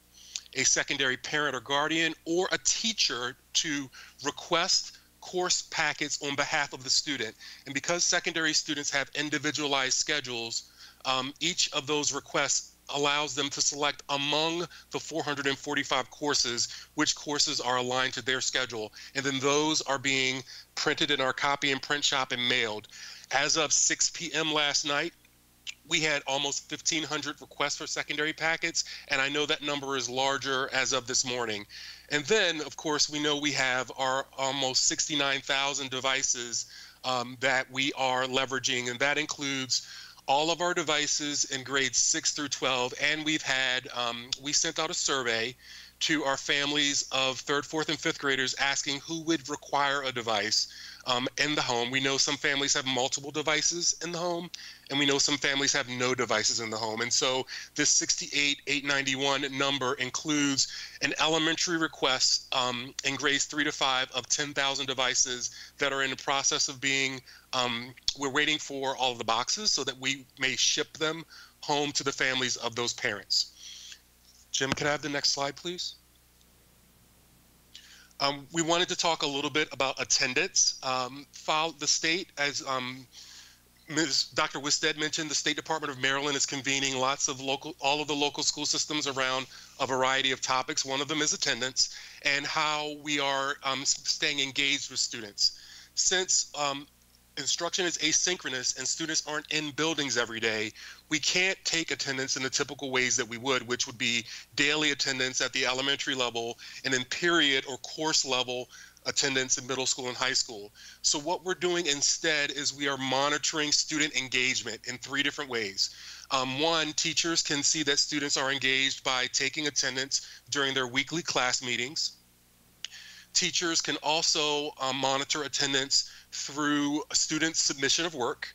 a secondary parent or guardian, or a teacher to request course packets on behalf of the student. And because secondary students have individualized schedules, um, each of those requests allows them to select among the 445 courses which courses are aligned to their schedule. And then those are being printed in our copy and print shop and mailed. As of 6 p.m. last night, we had almost 1,500 requests for secondary packets, and I know that number is larger as of this morning. And then, of course, we know we have our almost 69,000 devices um, that we are leveraging, and that includes all of our devices in grades 6 through 12. And we've had, um, we sent out a survey to our families of third, fourth, and fifth graders asking who would require a device um, in the home. We know some families have multiple devices in the home, and we know some families have no devices in the home. And so this 68891 number includes an elementary request um, in grades three to five of 10,000 devices that are in the process of being, um, we're waiting for all of the boxes so that we may ship them home to the families of those parents. Jim, can I have the next slide, please? Um, we wanted to talk a little bit about attendance. Um, the state, as um, Ms. Dr. Wisted mentioned, the State Department of Maryland is convening lots of local, all of the local school systems around a variety of topics. One of them is attendance and how we are um, staying engaged with students. Since um, instruction is asynchronous and students aren't in buildings every day, we can't take attendance in the typical ways that we would, which would be daily attendance at the elementary level and then period or course level attendance in middle school and high school. So what we're doing instead is we are monitoring student engagement in three different ways. Um, one, teachers can see that students are engaged by taking attendance during their weekly class meetings. Teachers can also um, monitor attendance through student submission of work.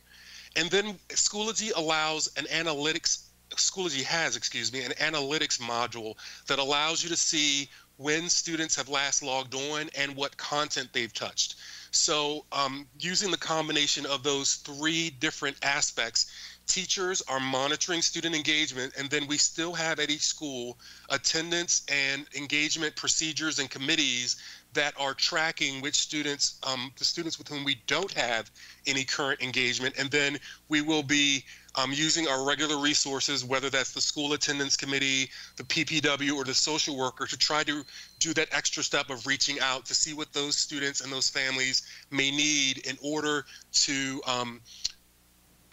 And then Schoology allows an analytics, Schoology has, excuse me, an analytics module that allows you to see when students have last logged on and what content they've touched. So um, using the combination of those three different aspects, teachers are monitoring student engagement, and then we still have at each school attendance and engagement procedures and committees that are tracking which students, um, the students with whom we don't have any current engagement, and then we will be um, using our regular resources, whether that's the school attendance committee, the PPW, or the social worker, to try to do that extra step of reaching out to see what those students and those families may need in order to um,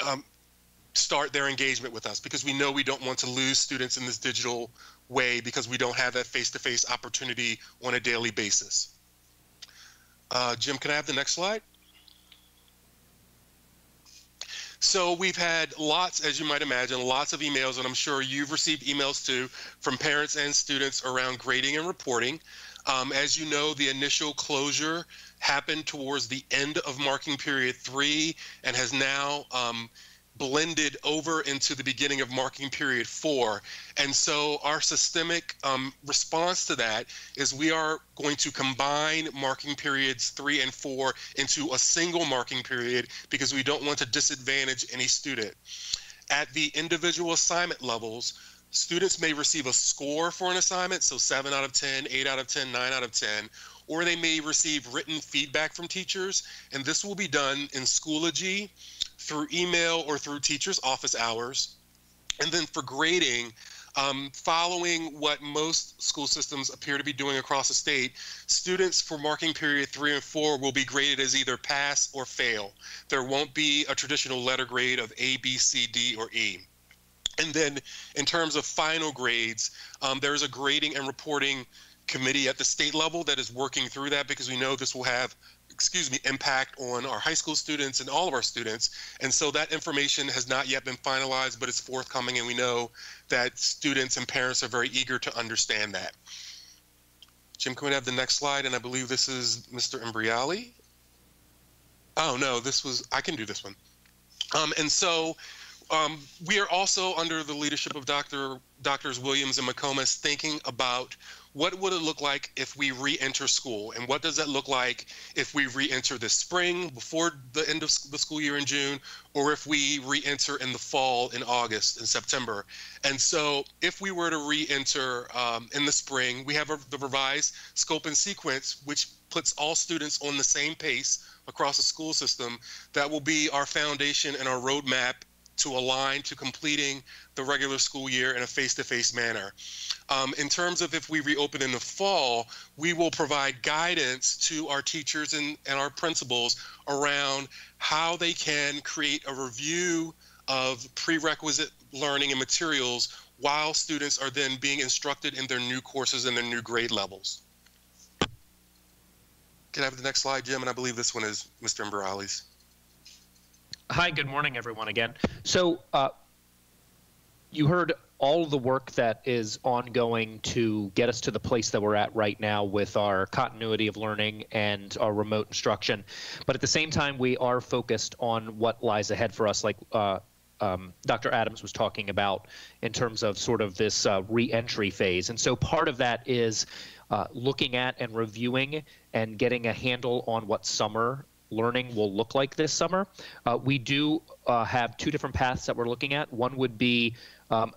um start their engagement with us. Because we know we don't want to lose students in this digital way because we don't have that face-to-face opportunity on a daily basis. Uh, Jim, can I have the next slide? So we've had lots, as you might imagine, lots of emails, and I'm sure you've received emails too from parents and students around grading and reporting. Um, as you know, the initial closure happened towards the end of marking period three and has now um, blended over into the beginning of marking period four. And so our systemic um, response to that is we are going to combine marking periods three and four into a single marking period because we don't want to disadvantage any student. At the individual assignment levels, students may receive a score for an assignment, so 7 out of 10, 8 out of 10, 9 out of 10, or they may receive written feedback from teachers, and this will be done in Schoology through email or through teachers' office hours. And then for grading, um, following what most school systems appear to be doing across the state, students for marking period three and four will be graded as either pass or fail. There won't be a traditional letter grade of A, B, C, D, or E. And then in terms of final grades, um, there's a grading and reporting committee at the state level that is working through that because we know this will have excuse me, impact on our high school students and all of our students. And so that information has not yet been finalized, but it's forthcoming, and we know that students and parents are very eager to understand that. Jim, can we have the next slide? And I believe this is Mr. Imbriale. Oh, no, this was, I can do this one. Um, and so um, we are also under the leadership of Dr. Doctors Williams and McComas thinking about what would it look like if we re-enter school? And what does that look like if we re-enter this spring before the end of the school year in june or if we re-enter in the fall in august and september? And so if we were to re-enter um, in the spring we have a, the revised scope and sequence which puts all students on the same pace across the school system. That will be our foundation and our roadmap to align to completing the regular school year in a face-to-face manner. Um, in terms of if we reopen in the fall, we will provide guidance to our teachers and, and our principals around how they can create a review of prerequisite learning and materials while students are then being instructed in their new courses and their new grade levels. Can I have the next slide, Jim? And I believe this one is Mr. Imbriale's. Hi, good morning, everyone, again. So, uh, you heard all the work that is ongoing to get us to the place that we're at right now with our continuity of learning and our remote instruction. But at the same time, we are focused on what lies ahead for us, like uh, um, Dr. Adams was talking about in terms of sort of this uh, re-entry phase. And so part of that is uh, looking at and reviewing and getting a handle on what summer learning will look like this summer. Uh, we do uh, have two different paths that we're looking at. One would be um,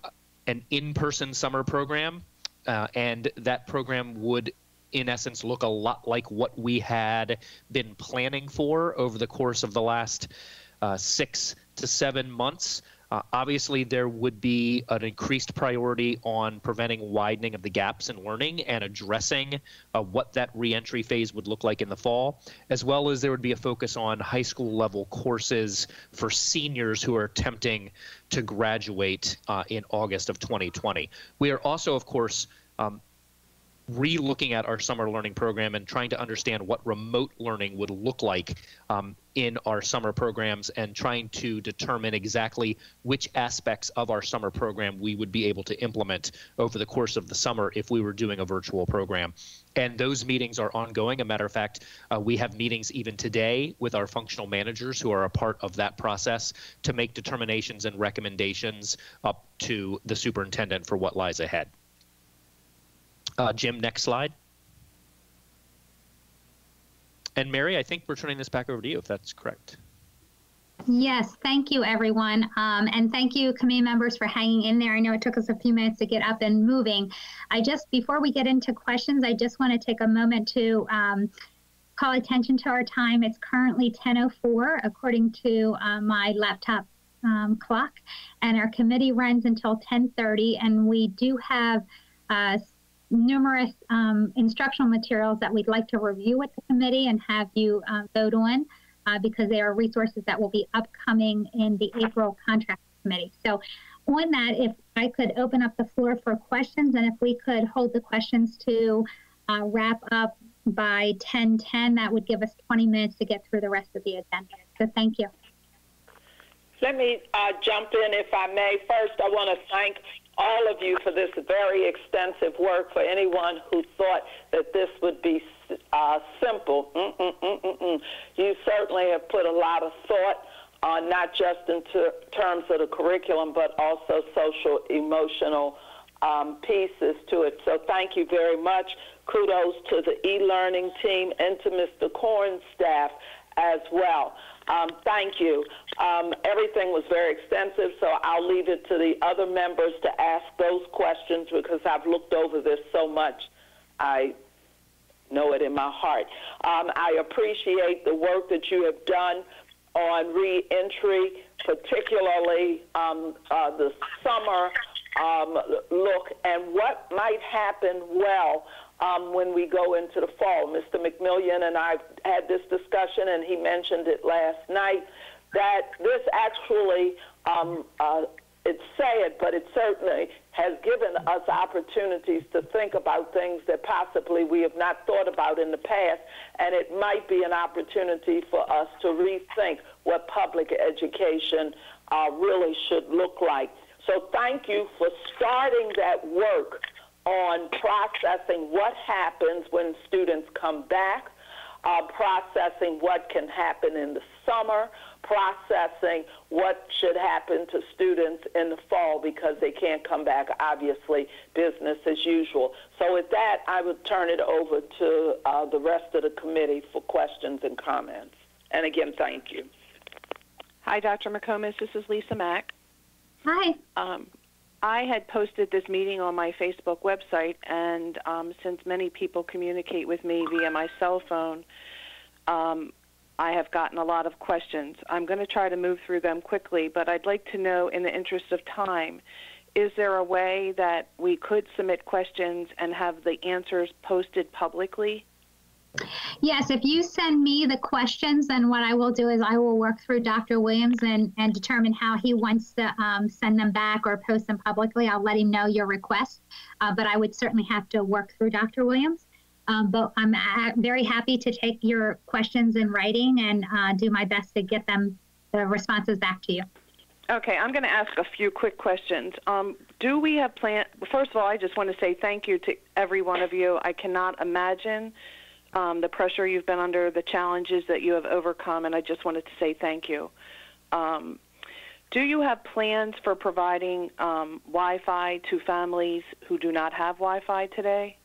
an in-person summer program, uh, and that program would in essence look a lot like what we had been planning for over the course of the last uh, six to seven months. Uh, obviously, there would be an increased priority on preventing widening of the gaps in learning and addressing uh, what that reentry phase would look like in the fall, as well as there would be a focus on high school level courses for seniors who are attempting to graduate uh, in August of 2020. We are also, of course, um, re-looking at our summer learning program and trying to understand what remote learning would look like um, in our summer programs and trying to determine exactly which aspects of our summer program we would be able to implement over the course of the summer if we were doing a virtual program. And those meetings are ongoing. A matter of fact, uh, we have meetings even today with our functional managers who are a part of that process to make determinations and recommendations up to the superintendent for what lies ahead. Uh, Jim, next slide. And Mary, I think we're turning this back over to you if that's correct. Yes, thank you, everyone. Um, and thank you, committee members, for hanging in there. I know it took us a few minutes to get up and moving. I just, before we get into questions, I just want to take a moment to um, call attention to our time. It's currently 10.04 according to uh, my laptop um, clock, and our committee runs until 10.30, and we do have uh, numerous um, instructional materials that we'd like to review with the committee and have you uh, vote on uh, because they are resources that will be upcoming in the April contract committee. So on that, if I could open up the floor for questions and if we could hold the questions to uh, wrap up by 10:10, that would give us 20 minutes to get through the rest of the agenda. So thank you. Let me uh, jump in if I may. First, I want to thank all of you for this very extensive work. For anyone who thought that this would be uh, simple, Mm-mm-mm-mm-mm. you certainly have put a lot of thought on not just in ter- terms of the curriculum, but also social emotional um, pieces to it. So thank you very much. Kudos to the e-learning team and to Mr. Korn's staff as well. Um, thank you. Um, everything was very extensive, so I'll leave it to the other members to ask those questions because I've looked over this so much. I know it in my heart. Um, I appreciate the work that you have done on reentry, particularly um, uh, the summer um, look and what might happen well um, when we go into the fall. Mr. McMillion and I had this discussion, and he mentioned it last night, that this actually, um, uh, it's sad, but it certainly has given us opportunities to think about things that possibly we have not thought about in the past, and it might be an opportunity for us to rethink what public education uh, really should look like. So thank you for starting that work on processing what happens when students come back, uh, processing what can happen in the summer, processing what should happen to students in the fall because they can't come back, obviously, business as usual. So, with that, I would turn it over to uh, the rest of the committee for questions and comments. And again, thank you. Hi, Dr. McComas. This is Lisa Mack. Hi. Um, I had posted this meeting on my Facebook website, and um, since many people communicate with me via my cell phone, um, I have gotten a lot of questions. I'm going to try to move through them quickly, but I'd like to know, in the interest of time, is there a way that we could submit questions and have the answers posted publicly? Yes, if you send me the questions, then what I will do is I will work through Dr. Williams and, and determine how he wants to um, send them back or post them publicly. I'll let him know your request, uh, but I would certainly have to work through Dr. Williams. Um, but I'm uh, very happy to take your questions in writing and uh, do my best to get them the responses back to you. Okay, I'm going to ask a few quick questions. Um, do we have plan? First of all, I just want to say thank you to every one of you. I cannot imagine um, the pressure you've been under, the challenges that you have overcome, and I just wanted to say thank you. Um, do you have plans for providing um, Wi-Fi to families who do not have Wi-Fi today?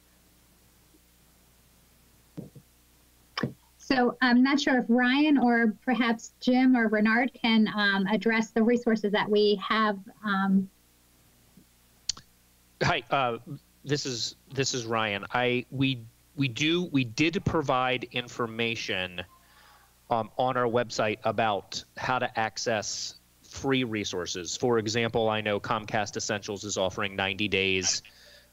So I'm not sure if Ryan or perhaps Jim or Renard can um, address the resources that we have. Um, Hi, uh, this is this is Ryan. I we we do we did provide information um, on our website about how to access free resources. For example, I know Comcast Essentials is offering 90 days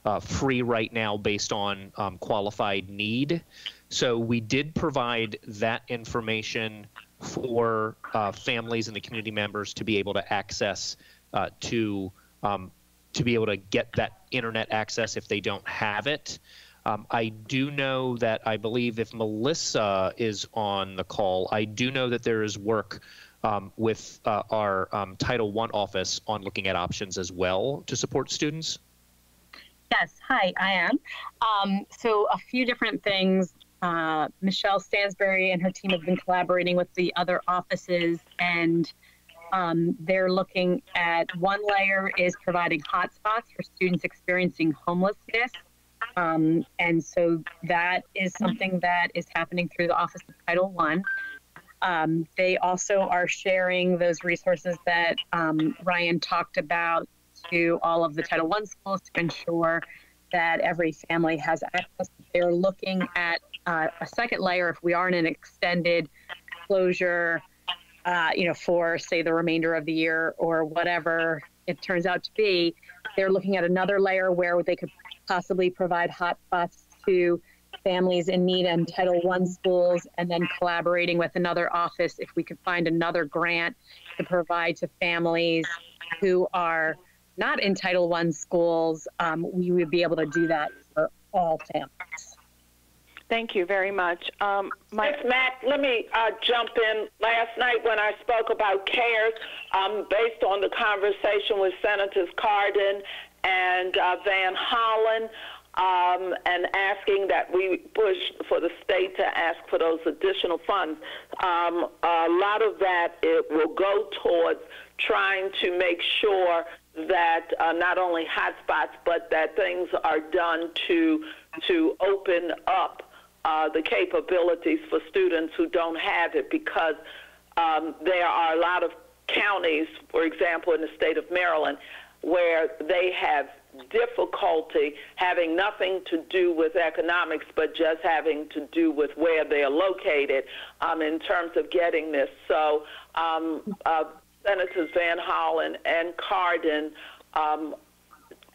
uh, free right now based on um, qualified need. So we did provide that information for uh, families and the community members to be able to access uh, to um, to be able to get that internet access if they don't have it. Um, I do know that I believe if Melissa is on the call, I do know that there is work um, with uh, our um, Title I office on looking at options as well to support students. Yes, hi, I am. Um, so, a few different things. Uh, Michelle Stansbury and her team have been collaborating with the other offices, and um, they're looking at one layer is providing hotspots for students experiencing homelessness. Um, and so that is something that is happening through the Office of Title One. Um, they also are sharing those resources that um, Ryan talked about to all of the Title I schools to ensure that every family has access. They're looking at uh, a second layer if we are in an extended closure, uh, you know, for say the remainder of the year or whatever it turns out to be. They're looking at another layer where they could possibly provide hotspots to families in need and Title I schools, and then collaborating with another office if we could find another grant to provide to families who are not in Title I schools, um, we would be able to do that for all families. Thank you very much. Um, my, Ms. Mack, let me uh, jump in. Last night when I spoke about CARES, um, based on the conversation with Senators Cardin and uh, Van Hollen, um, and asking that we push for the state to ask for those additional funds. Um, a lot of that it will go towards trying to make sure that uh, not only hotspots, but that things are done to to open up uh, the capabilities for students who don't have it, because um, there are a lot of counties, for example, in the state of Maryland, where they have difficulty having nothing to do with economics, but just having to do with where they are located um, in terms of getting this. So, um, uh, Senators Van Hollen and Cardin um,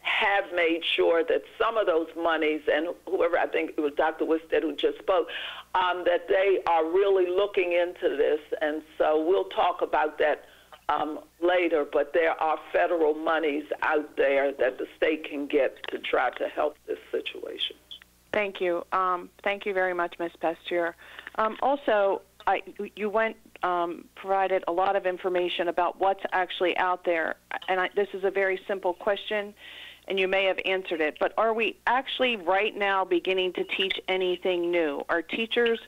have made sure that some of those monies, and whoever I think it was Dr. Wisted who just spoke, um, that they are really looking into this. And so we'll talk about that um, later, but there are federal monies out there that the state can get to try to help this situation. thank you. Um, thank you very much, Ms. Pasteur. Um, also, I, you went um, provided a lot of information about what's actually out there, and I, this is a very simple question, and you may have answered it. But are we actually right now beginning to teach anything new? Are teachers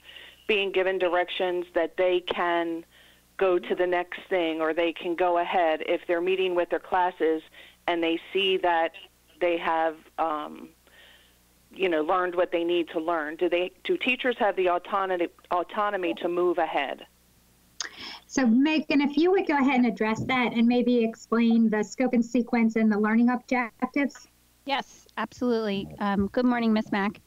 being given directions that they can go to the next thing or they can go ahead if they're meeting with their classes and they see that they have um, you know learned what they need to learn do they do teachers have the autonomy autonomy to move ahead so Megan, if you would go ahead and address that and maybe explain the scope and sequence and the learning objectives. Yes, absolutely. Um, good morning, miss Mack.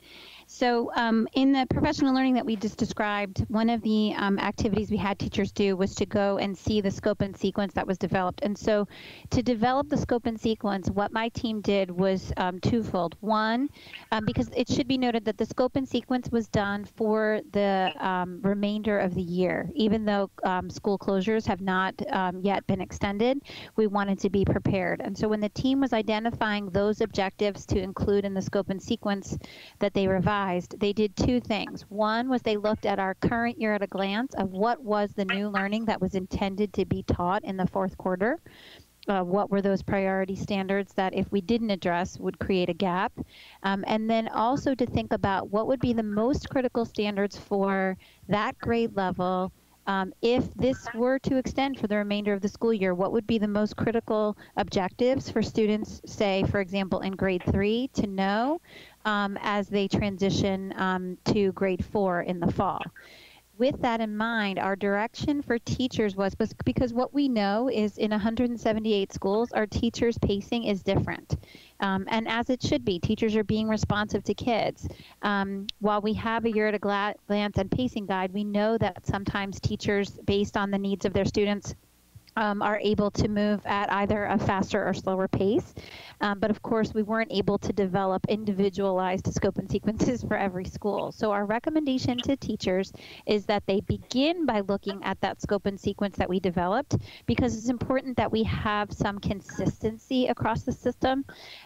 So, um, in the professional learning that we just described, one of the um, activities we had teachers do was to go and see the scope and sequence that was developed. And so, to develop the scope and sequence, what my team did was um, twofold. One, um, because it should be noted that the scope and sequence was done for the um, remainder of the year, even though um, school closures have not yet been extended. We wanted to be prepared. And so, when the team was identifying those objectives to include in the scope and sequence that they revised, they did two things. One was they looked at our current year at a glance of what was the new learning that was intended to be taught in the fourth quarter. Uh, what were those priority standards that if we didn't address would create a gap um, and then also to think about what would be the most critical standards for that grade level um, if this were to extend for the remainder of the school year, what would be the most critical objectives for students, say, for example, in grade three, to know um, as they transition um, to grade four in the fall? with that in mind, our direction for teachers was, was because what we know is in 178 schools, our teachers' pacing is different. Um, and as it should be, teachers are being responsive to kids. Um, while we have a year at a glance and pacing guide, we know that sometimes teachers, based on the needs of their students, um, are able to move at either a faster or slower pace. Um, but of course, we weren't able to develop individualized scope and sequences for every school. So our recommendation to teachers is that they begin by looking at that scope and sequence that we developed because it's important that we have some consistency across the system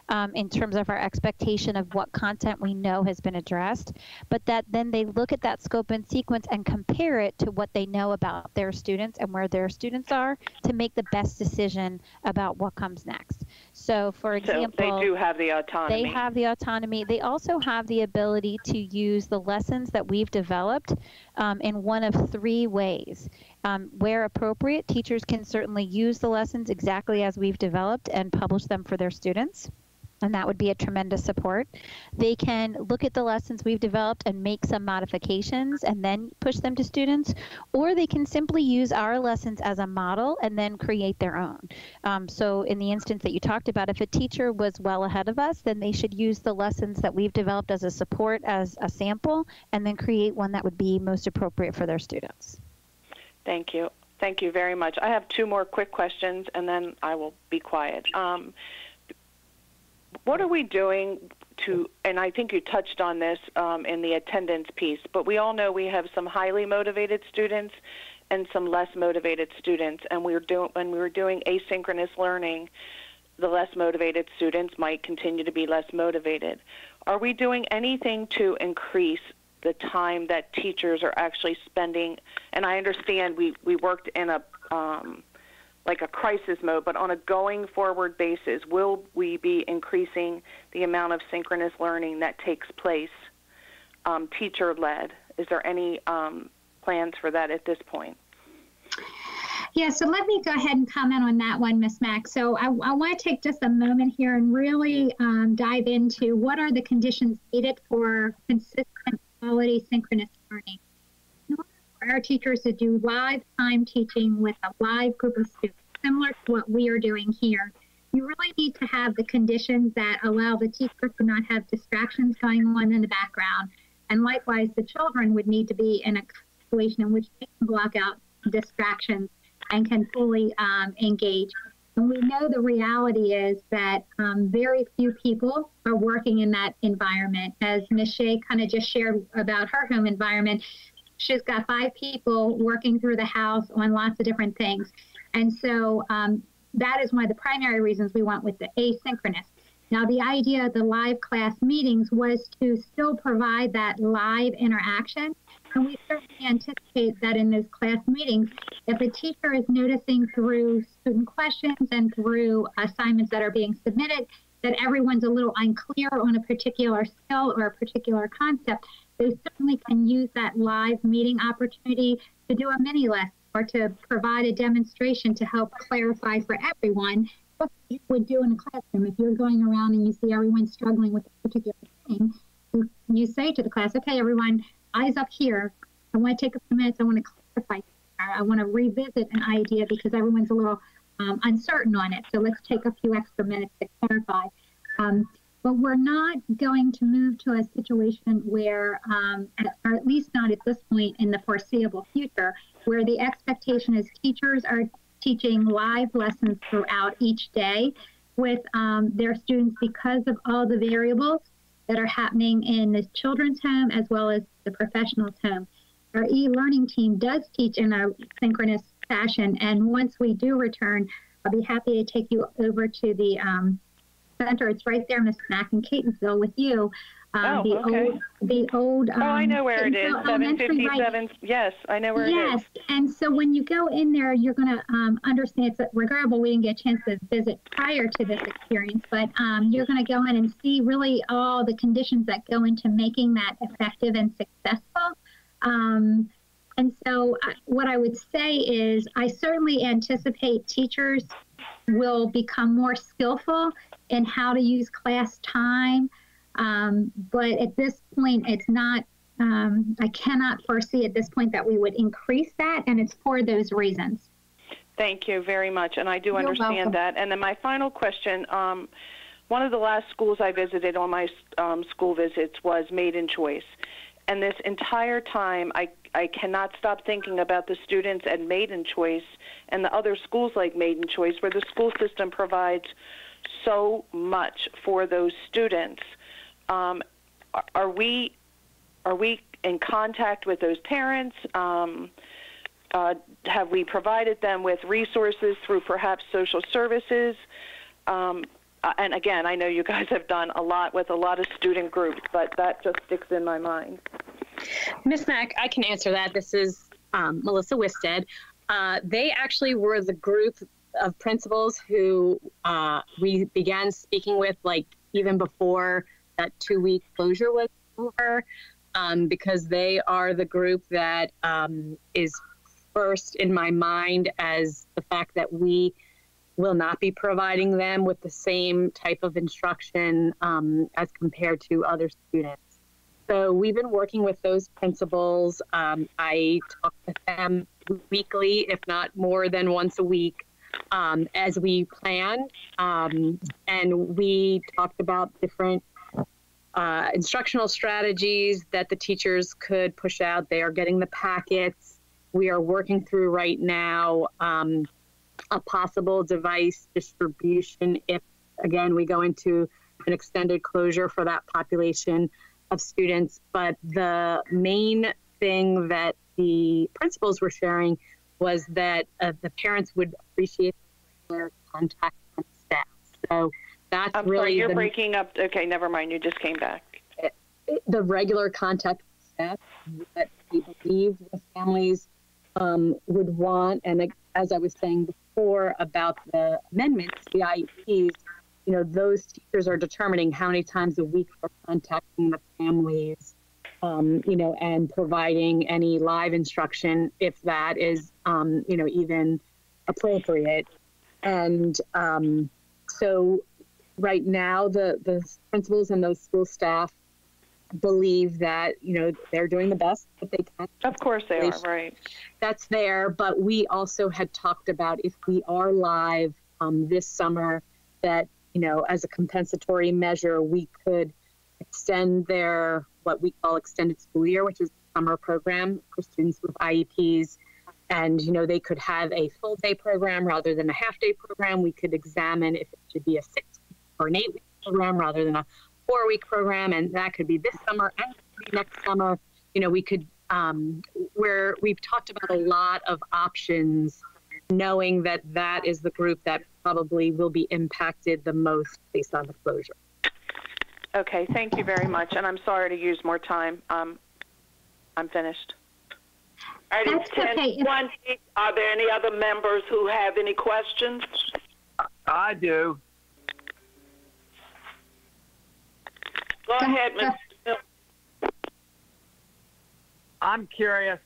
um, in terms of our expectation of what content we know has been addressed, but that then they look at that scope and sequence and compare it to what they know about their students and where their students are to make the best decision about what comes next. So, for example, so they do have the autonomy. They have the autonomy. They also have the ability to use the lessons that we've developed um, in one of three ways. Um, where appropriate, teachers can certainly use the lessons exactly as we've developed and publish them for their students and that would be a tremendous support. They can look at the lessons we've developed and make some modifications and then push them to students, or they can simply use our lessons as a model and then create their own. Um, so, in the instance that you talked about, if a teacher was well ahead of us, then they should use the lessons that we've developed as a support, as a sample, and then create one that would be most appropriate for their students. Thank you. Thank you very much. I have two more quick questions and then I will be quiet. Um, what are we doing to, and I think you touched on this um, in the attendance piece, but we all know we have some highly motivated students and some less motivated students, and we are doing when we were doing asynchronous learning, the less motivated students might continue to be less motivated. Are we doing anything to increase the time that teachers are actually spending? And I understand we we worked in a um, like a crisis mode, but on a going forward basis, will we be increasing the amount of synchronous learning that takes place um, teacher led? Is there any um, plans for that at this point? Yeah, so let me go ahead and comment on that one, Ms. Mack. So I, I want to take just a moment here and really um, dive into what are the conditions needed for consistent quality synchronous learning our teachers to do live time teaching with a live group of students, similar to what we are doing here, you really need to have the conditions that allow the teacher to not have distractions going on in the background. And likewise, the children would need to be in a situation in which they can block out distractions and can fully um, engage. And we know the reality is that um, very few people are working in that environment. As Ms. Shea kind of just shared about her home environment, she's got five people working through the house on lots of different things. And so um, that is one of the primary reasons we went with the asynchronous. Now, the idea of the live class meetings was to still provide that live interaction. And we certainly anticipate that in those class meetings, if a teacher is noticing through student questions and through assignments that are being submitted that everyone's a little unclear on a particular skill or a particular concept, they certainly can use that live meeting opportunity to do a mini lesson or to provide a demonstration to help clarify for everyone what you would do in a classroom. If you're going around and you see everyone struggling with a particular thing, you say to the class, okay, everyone, eyes up here. I want to take a few minutes. I want to clarify. I want to revisit an idea because everyone's a little um, uncertain on it. So let's take a few extra minutes to clarify. Um, but we're not going to move to a situation where, um, or at least not at this point in the foreseeable future, where the expectation is teachers are teaching live lessons throughout each day with um, their students because of all the variables that are happening in the children's home as well as the professional's home. Our e-learning team does teach in a synchronous fashion, and once we do return, I'll be happy to take you over to the um, center. It's right there, Miss Mack in Catonsville with you. Um, Oh, the okay. old, the old. Um, oh, I know where it is. Right 757. Yes, I know where it yes, and so when you go in there, you're going to um, understand. It's regrettable we didn't get a chance to visit prior to this experience, but um, you're going to go in and see really all the conditions that go into making that effective and successful. Um, and so, uh, what I would say is, I certainly anticipate teachers will become more skillful in how to use class time. Um, but at this point, it's not, um, I cannot foresee at this point that we would increase that, and it's for those reasons. Thank you very much, and I do You're understand welcome. that. And then my final question: um, one of the last schools I visited on my um, school visits was Maiden Choice, and this entire time I I cannot stop thinking about the students at Maiden Choice and the other schools like Maiden Choice, where the school system provides so much for those students. Um, are- we are we in contact with those parents? Um, uh, have we provided them with resources through perhaps social services? Um, uh, and again, I know you guys have done a lot with a lot of student groups, but that just sticks in my mind. Miss Mack, I can answer that. This is um, Melissa Wisted. Uh, they actually were the group of principals who uh, we began speaking with, like even before that two week closure was over, um, because they are the group that um, is first in my mind as the fact that we will not be providing them with the same type of instruction um, as compared to other students. So we've been working with those principals. Um, I talk with them weekly, if not more than once a week, um, as we planned. Um, and we talked about different uh, instructional strategies that the teachers could push out. They are getting the packets. We are working through right now um, a possible device distribution if, again, we go into an extended closure for that population of students. But the main thing that the principals were sharing was that uh, the parents would appreciate their contact from staff. So that's I'm really sorry, you're the, breaking up. Okay, never mind. You just came back. the regular contact with staff that we believe the families um, would want. And as I was saying before about the amendments, the IEPs, you know, those teachers are determining how many times a week they're contacting the families, um, you know, and providing any live instruction if that is, um, you know, even appropriate. And um, so right now, the, the principals and those school staff believe that, you know, they're doing the best that they can Of course they are, right? that's there. But we also had talked about if we are live um, this summer, that you know, as a compensatory measure, we could extend their what we call extended school year, which is a summer program for students with IEPs. And you know, they could have a full day program rather than a half day program. We could examine if it should be a six or an eight week program rather than a four week program, and that could be this summer and next summer. You know, we could um, where we've talked about a lot of options, knowing that that is the group that probably will be impacted the most based on the closure. Okay, thank you very much. And I'm sorry to use more time. Um, I'm finished. All right, it's That's okay. 10:20. Are there any other members who have any questions? I do. Go ahead, Mr. Hill. I'm curious.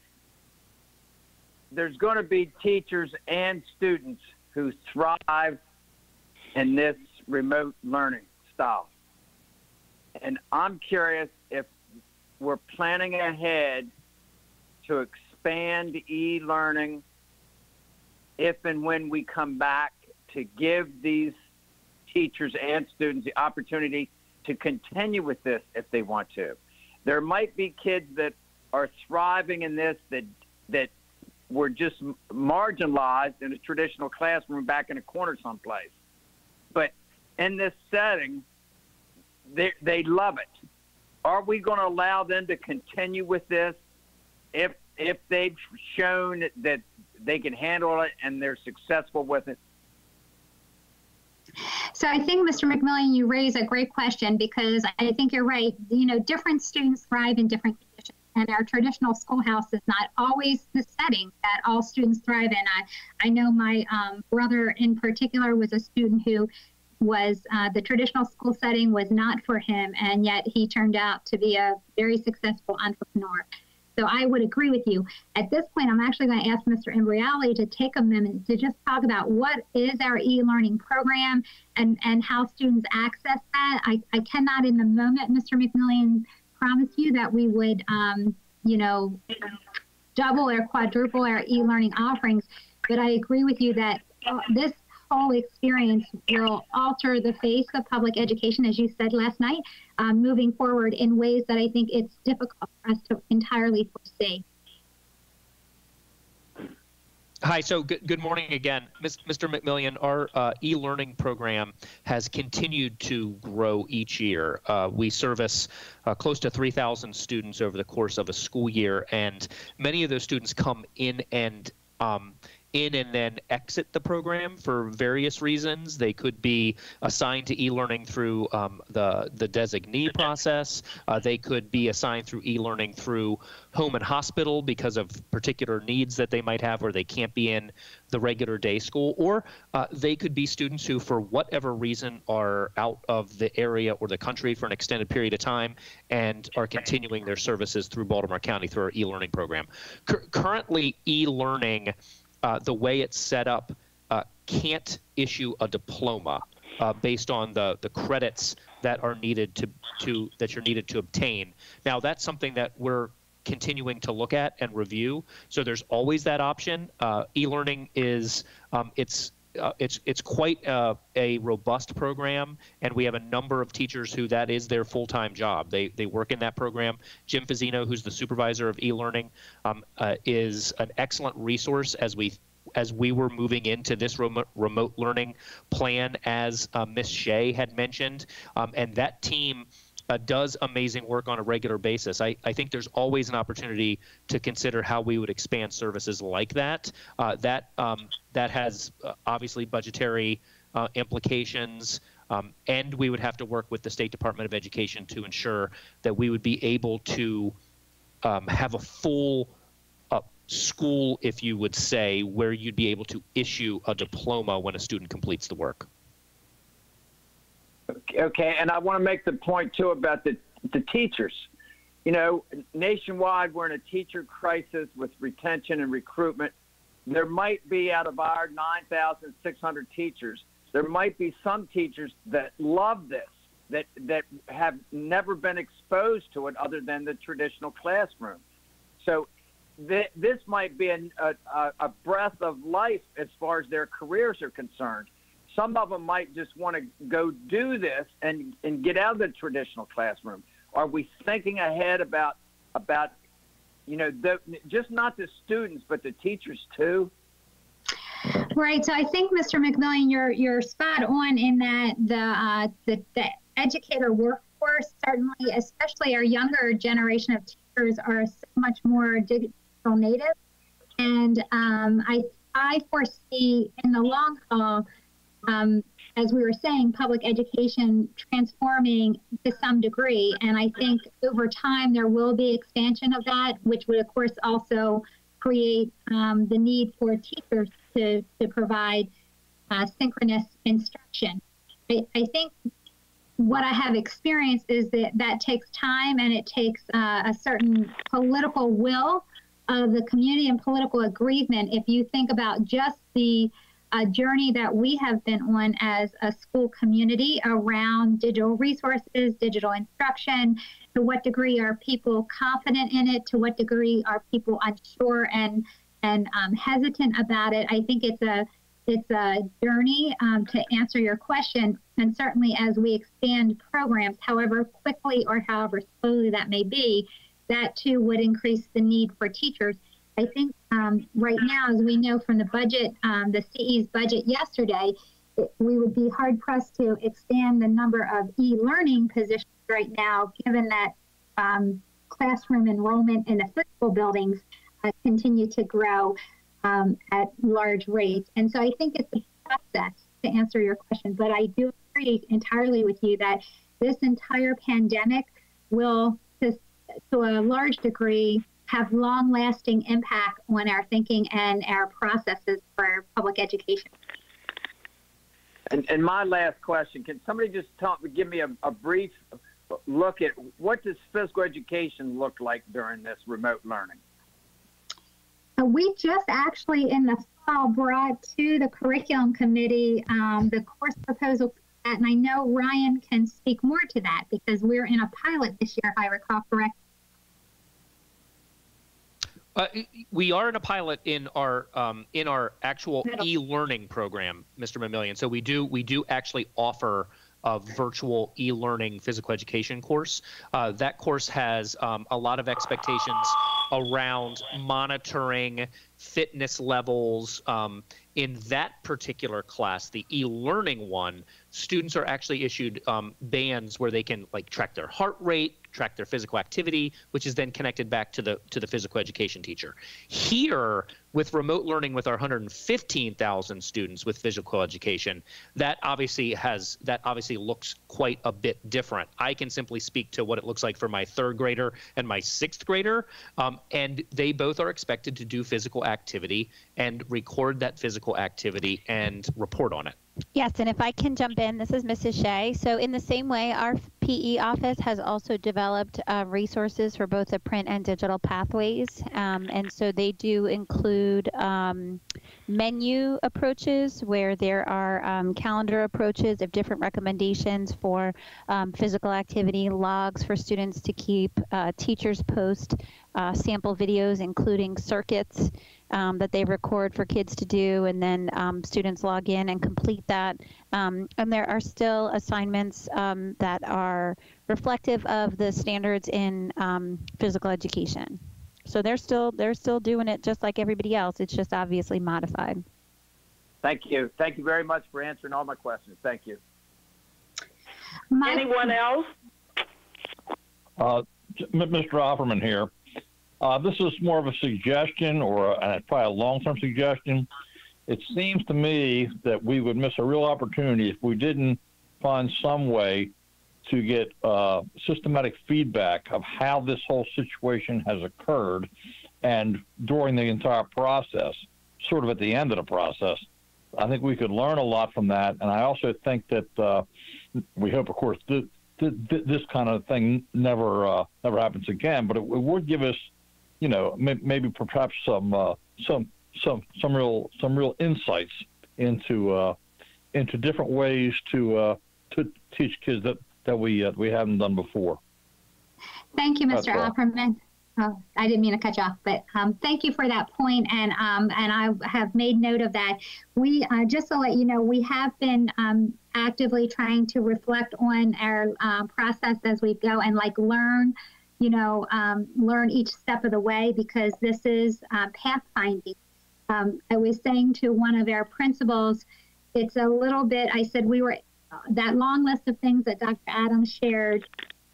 There's going to be teachers and students who thrive in this remote learning style. And I'm curious if we're planning ahead to expand e learning if and when we come back to give these teachers and students the opportunity to continue with this if they want to. There might be kids that are thriving in this that that were just marginalized in a traditional classroom back in a corner someplace. But in this setting, they they love it. Are we going to allow them to continue with this if if they've shown that they can handle it and they're successful with it? So I think, Mr. McMillion, you raise a great question because I think you're right. You know, different students thrive in different conditions, and our traditional schoolhouse is not always the setting that all students thrive in. I, I know my um, brother in particular was a student who was uh, the traditional school setting was not for him, and yet he turned out to be a very successful entrepreneur. So I would agree with you. At this point, I'm actually going to ask Mr. Imbriale to take a minute to just talk about what is our e-learning program and, and how students access that. I, I cannot in the moment, Mr. McMillion, promise you that we would, um, you know, double or quadruple our e-learning offerings. But I agree with you that uh, this whole experience will alter the face of public education, as you said last night, um, moving forward in ways that I think it's difficult for us to entirely foresee. Hi, so good, good morning again. Mr. McMillion, our uh, e-learning program has continued to grow each year. Uh, we service uh, close to 3,000 students over the course of a school year, and many of those students come in and um, in and then exit the program for various reasons. They could be assigned to e-learning through um, the the designee process. Uh, they could be assigned through e-learning through home and hospital because of particular needs that they might have, or they can't be in the regular day school. Or uh, they could be students who, for whatever reason, are out of the area or the country for an extended period of time and are continuing their services through Baltimore County through our e-learning program. C- currently, e-learning uh, the way it's set up uh, can't issue a diploma uh, based on the the credits that are needed to to that you're needed to obtain. Now that's something that we're continuing to look at and review. So there's always that option. Uh, e-learning is um, it's uh, it's it's quite a, a, robust program, and we have a number of teachers who that is their full-time job. They they work in that program. Jim Fazzino, who's the supervisor of e-learning, um, uh, is an excellent resource as we as we were moving into this remote, remote learning plan, as uh, Miss Shea had mentioned, um, and that team uh, does amazing work on a regular basis. I, I think there's always an opportunity to consider how we would expand services like that. Uh, that um, that has uh, obviously budgetary uh, implications. Um, and we would have to work with the State Department of Education to ensure that we would be able to um, have a full uh, school, if you would say, where you'd be able to issue a diploma when a student completes the work. Okay, and I want to make the point too about the the teachers. You know, nationwide we're in a teacher crisis with retention and recruitment. There might be out of our 9,600 teachers, there might be some teachers that love this, that that have never been exposed to it other than the traditional classroom. So th- this might be a, a, a breath of life as far as their careers are concerned some of them might just want to go do this and and get out of the traditional classroom. Are we thinking ahead about about you know the, just not the students but the teachers too? Right. So I think, Mr. McMillion, you're you're spot on in that the uh, the, the educator workforce certainly, especially our younger generation of teachers, are so much more digital native, and um, I I foresee in the long haul um, as we were saying, public education transforming to some degree. And I think over time there will be expansion of that, which would, of course, also create um, the need for teachers to, to provide uh, synchronous instruction. I, I, think what I have experienced is that that takes time and it takes uh, a certain political will of the community and political agreement. If you think about just the a journey that we have been on as a school community around digital resources, digital instruction. To what degree are people confident in it? To what degree are people unsure and and um, hesitant about it? I think it's a it's a journey um, to answer your question. And certainly as we expand programs, however quickly or however slowly that may be, that too would increase the need for teachers. I think um, right now, as we know from the budget, um, the CE's budget yesterday, it, we would be hard pressed to expand the number of e learning positions right now, given that um, classroom enrollment in the physical buildings uh, continue to grow um, at large rates. And so I think it's a process to answer your question, but I do agree entirely with you that this entire pandemic will, to, to a large degree, have long lasting impact on our thinking and our processes for public education. And, and my last question: Can somebody just tell, give me a, a brief look at what does physical education look like during this remote learning? Uh, we just actually in the fall brought to the curriculum committee um, the course proposal that, and I know Ryan can speak more to that because we're in a pilot this year, if I recall correctly. Uh, we are in a pilot in our um, in our actual e-learning program, Mr. McMillion. So we do we do actually offer a virtual e-learning physical education course. Uh, that course has um, a lot of expectations around monitoring fitness levels. Um, in that particular class, the e-learning one, students are actually issued um, bands where they can like track their heart rate, track their physical activity, which is then connected back to the to the physical education teacher. Here, with remote learning with our 115,000 students with physical education, that obviously has that obviously looks quite a bit different. I can simply speak to what it looks like for my third grader and my sixth grader, um, and they both are expected to do physical activity and record that physical activity and report on it. Yes, and if I can jump in, this is Mrs. Shea. So, in the same way, our PE office has also developed uh, resources for both the print and digital pathways. Um, and so they do include um, menu approaches where there are um, calendar approaches of different recommendations for um, physical activity, logs for students to keep, uh, teachers post uh, sample videos, including circuits um, that they record for kids to do, and then um, students log in and complete that. Um, and there are still assignments um, that are reflective of the standards in um, physical education. So they're still they're still doing it just like everybody else. It's just obviously modified. Thank you. Thank you very much for answering all my questions. Thank you. Anyone else? Uh, Mr. Offerman here. Uh, this is more of a suggestion or a, probably a long-term suggestion. It seems to me that we would miss a real opportunity if we didn't find some way to get uh, systematic feedback of how this whole situation has occurred and during the entire process, sort of at the end of the process. I think we could learn a lot from that. And I also think that uh, we hope, of course, th- th- th- this kind of thing never uh, never happens again. But it, it would give us you know, maybe perhaps some uh, some some some real some real insights into uh, into different ways to uh, to teach kids that that we uh, we haven't done before. Thank you, Mr. Offerman. Oh, I didn't mean to cut you off, but um, thank you for that point, and um, and I have made note of that. We uh, just to let you know, we have been um, actively trying to reflect on our uh, process as we go and like learn you know, um, learn each step of the way because this is uh, pathfinding. Um, I was saying to one of our principals, it's a little bit, I said, we were, that long list of things that Dr. Adams shared,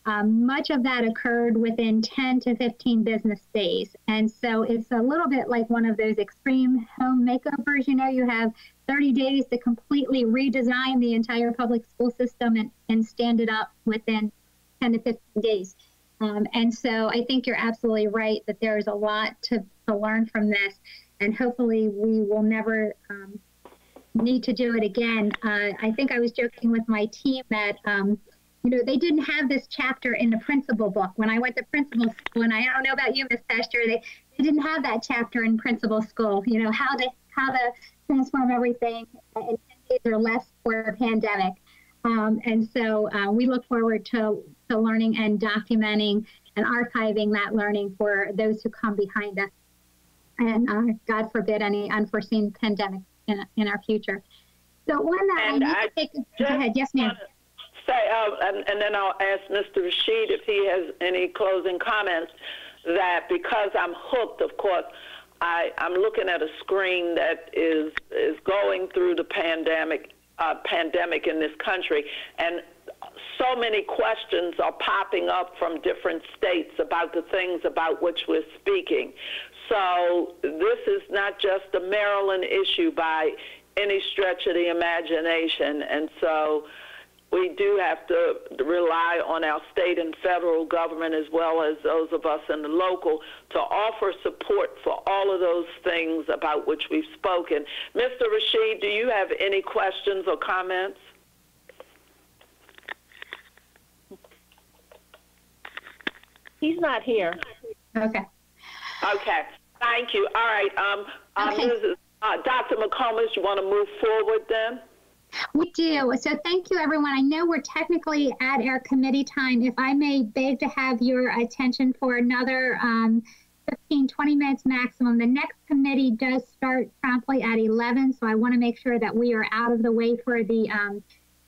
um, much of that occurred within 10 to 15 business days. And so it's a little bit like one of those extreme home makeovers. You know, you have 30 days to completely redesign the entire public school system and, and stand it up within 10 to 15 days. Um, and so I think you're absolutely right that there is a lot to, to learn from this, and hopefully we will never um, need to do it again. Uh, I think I was joking with my team that, um, you know, they didn't have this chapter in the principal book. When I went to principal school, and I don't know about you, Ms. Pasteur, they, they didn't have that chapter in principal school, you know, how to, how to transform everything in 10 days or less for a pandemic. Um, and so uh, we look forward to, to learning and documenting and archiving that learning for those who come behind us. And uh, God forbid any unforeseen pandemic in, in our future. So one that, And I need I to take, go ahead. Yes, ma'am. Say, uh, and, and then I'll ask Mr. Rashid if he has any closing comments. That because I'm hooked, of course, I, I'm looking at a screen that is is going through the pandemic uh, pandemic in this country, and so many questions are popping up from different states about the things about which we're speaking. So this is not just a Maryland issue by any stretch of the imagination, and so we do have to rely on our state and federal government as well as those of us in the local to offer support for all of those things about which we've spoken. Mr. Rashid, do you have any questions or comments? He's not here. Okay. Okay. Thank you. All right. Um, uh, Okay. Mrs. Uh, Dr. McComas, you want to move forward then? We do. So thank you, everyone. I know we're technically at our committee time. If I may beg to have your attention for another um, 15, 20 minutes maximum. The next committee does start promptly at 11, so I want to make sure that we are out of the way for the um,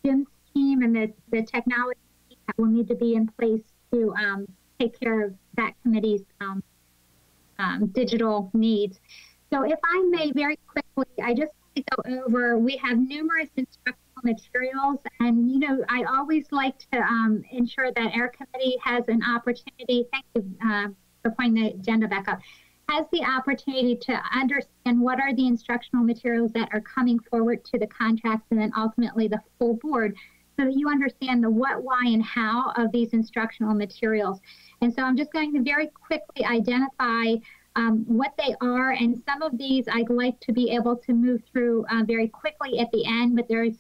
GIMS team and the, the technology that will need to be in place to um, take care of that committee's um, um, digital needs. So if I may very quickly, I just want to go over, we have numerous instructional materials and, you know, I always like to um, ensure that our committee has an opportunity, thank you uh, for pointing the agenda back up, has the opportunity to understand what are the instructional materials that are coming forward to the contracts and then ultimately the full board so that you understand the what, why, and how of these instructional materials. And so I'm just going to very quickly identify um, what they are. And some of these I'd like to be able to move through uh, very quickly at the end, but there's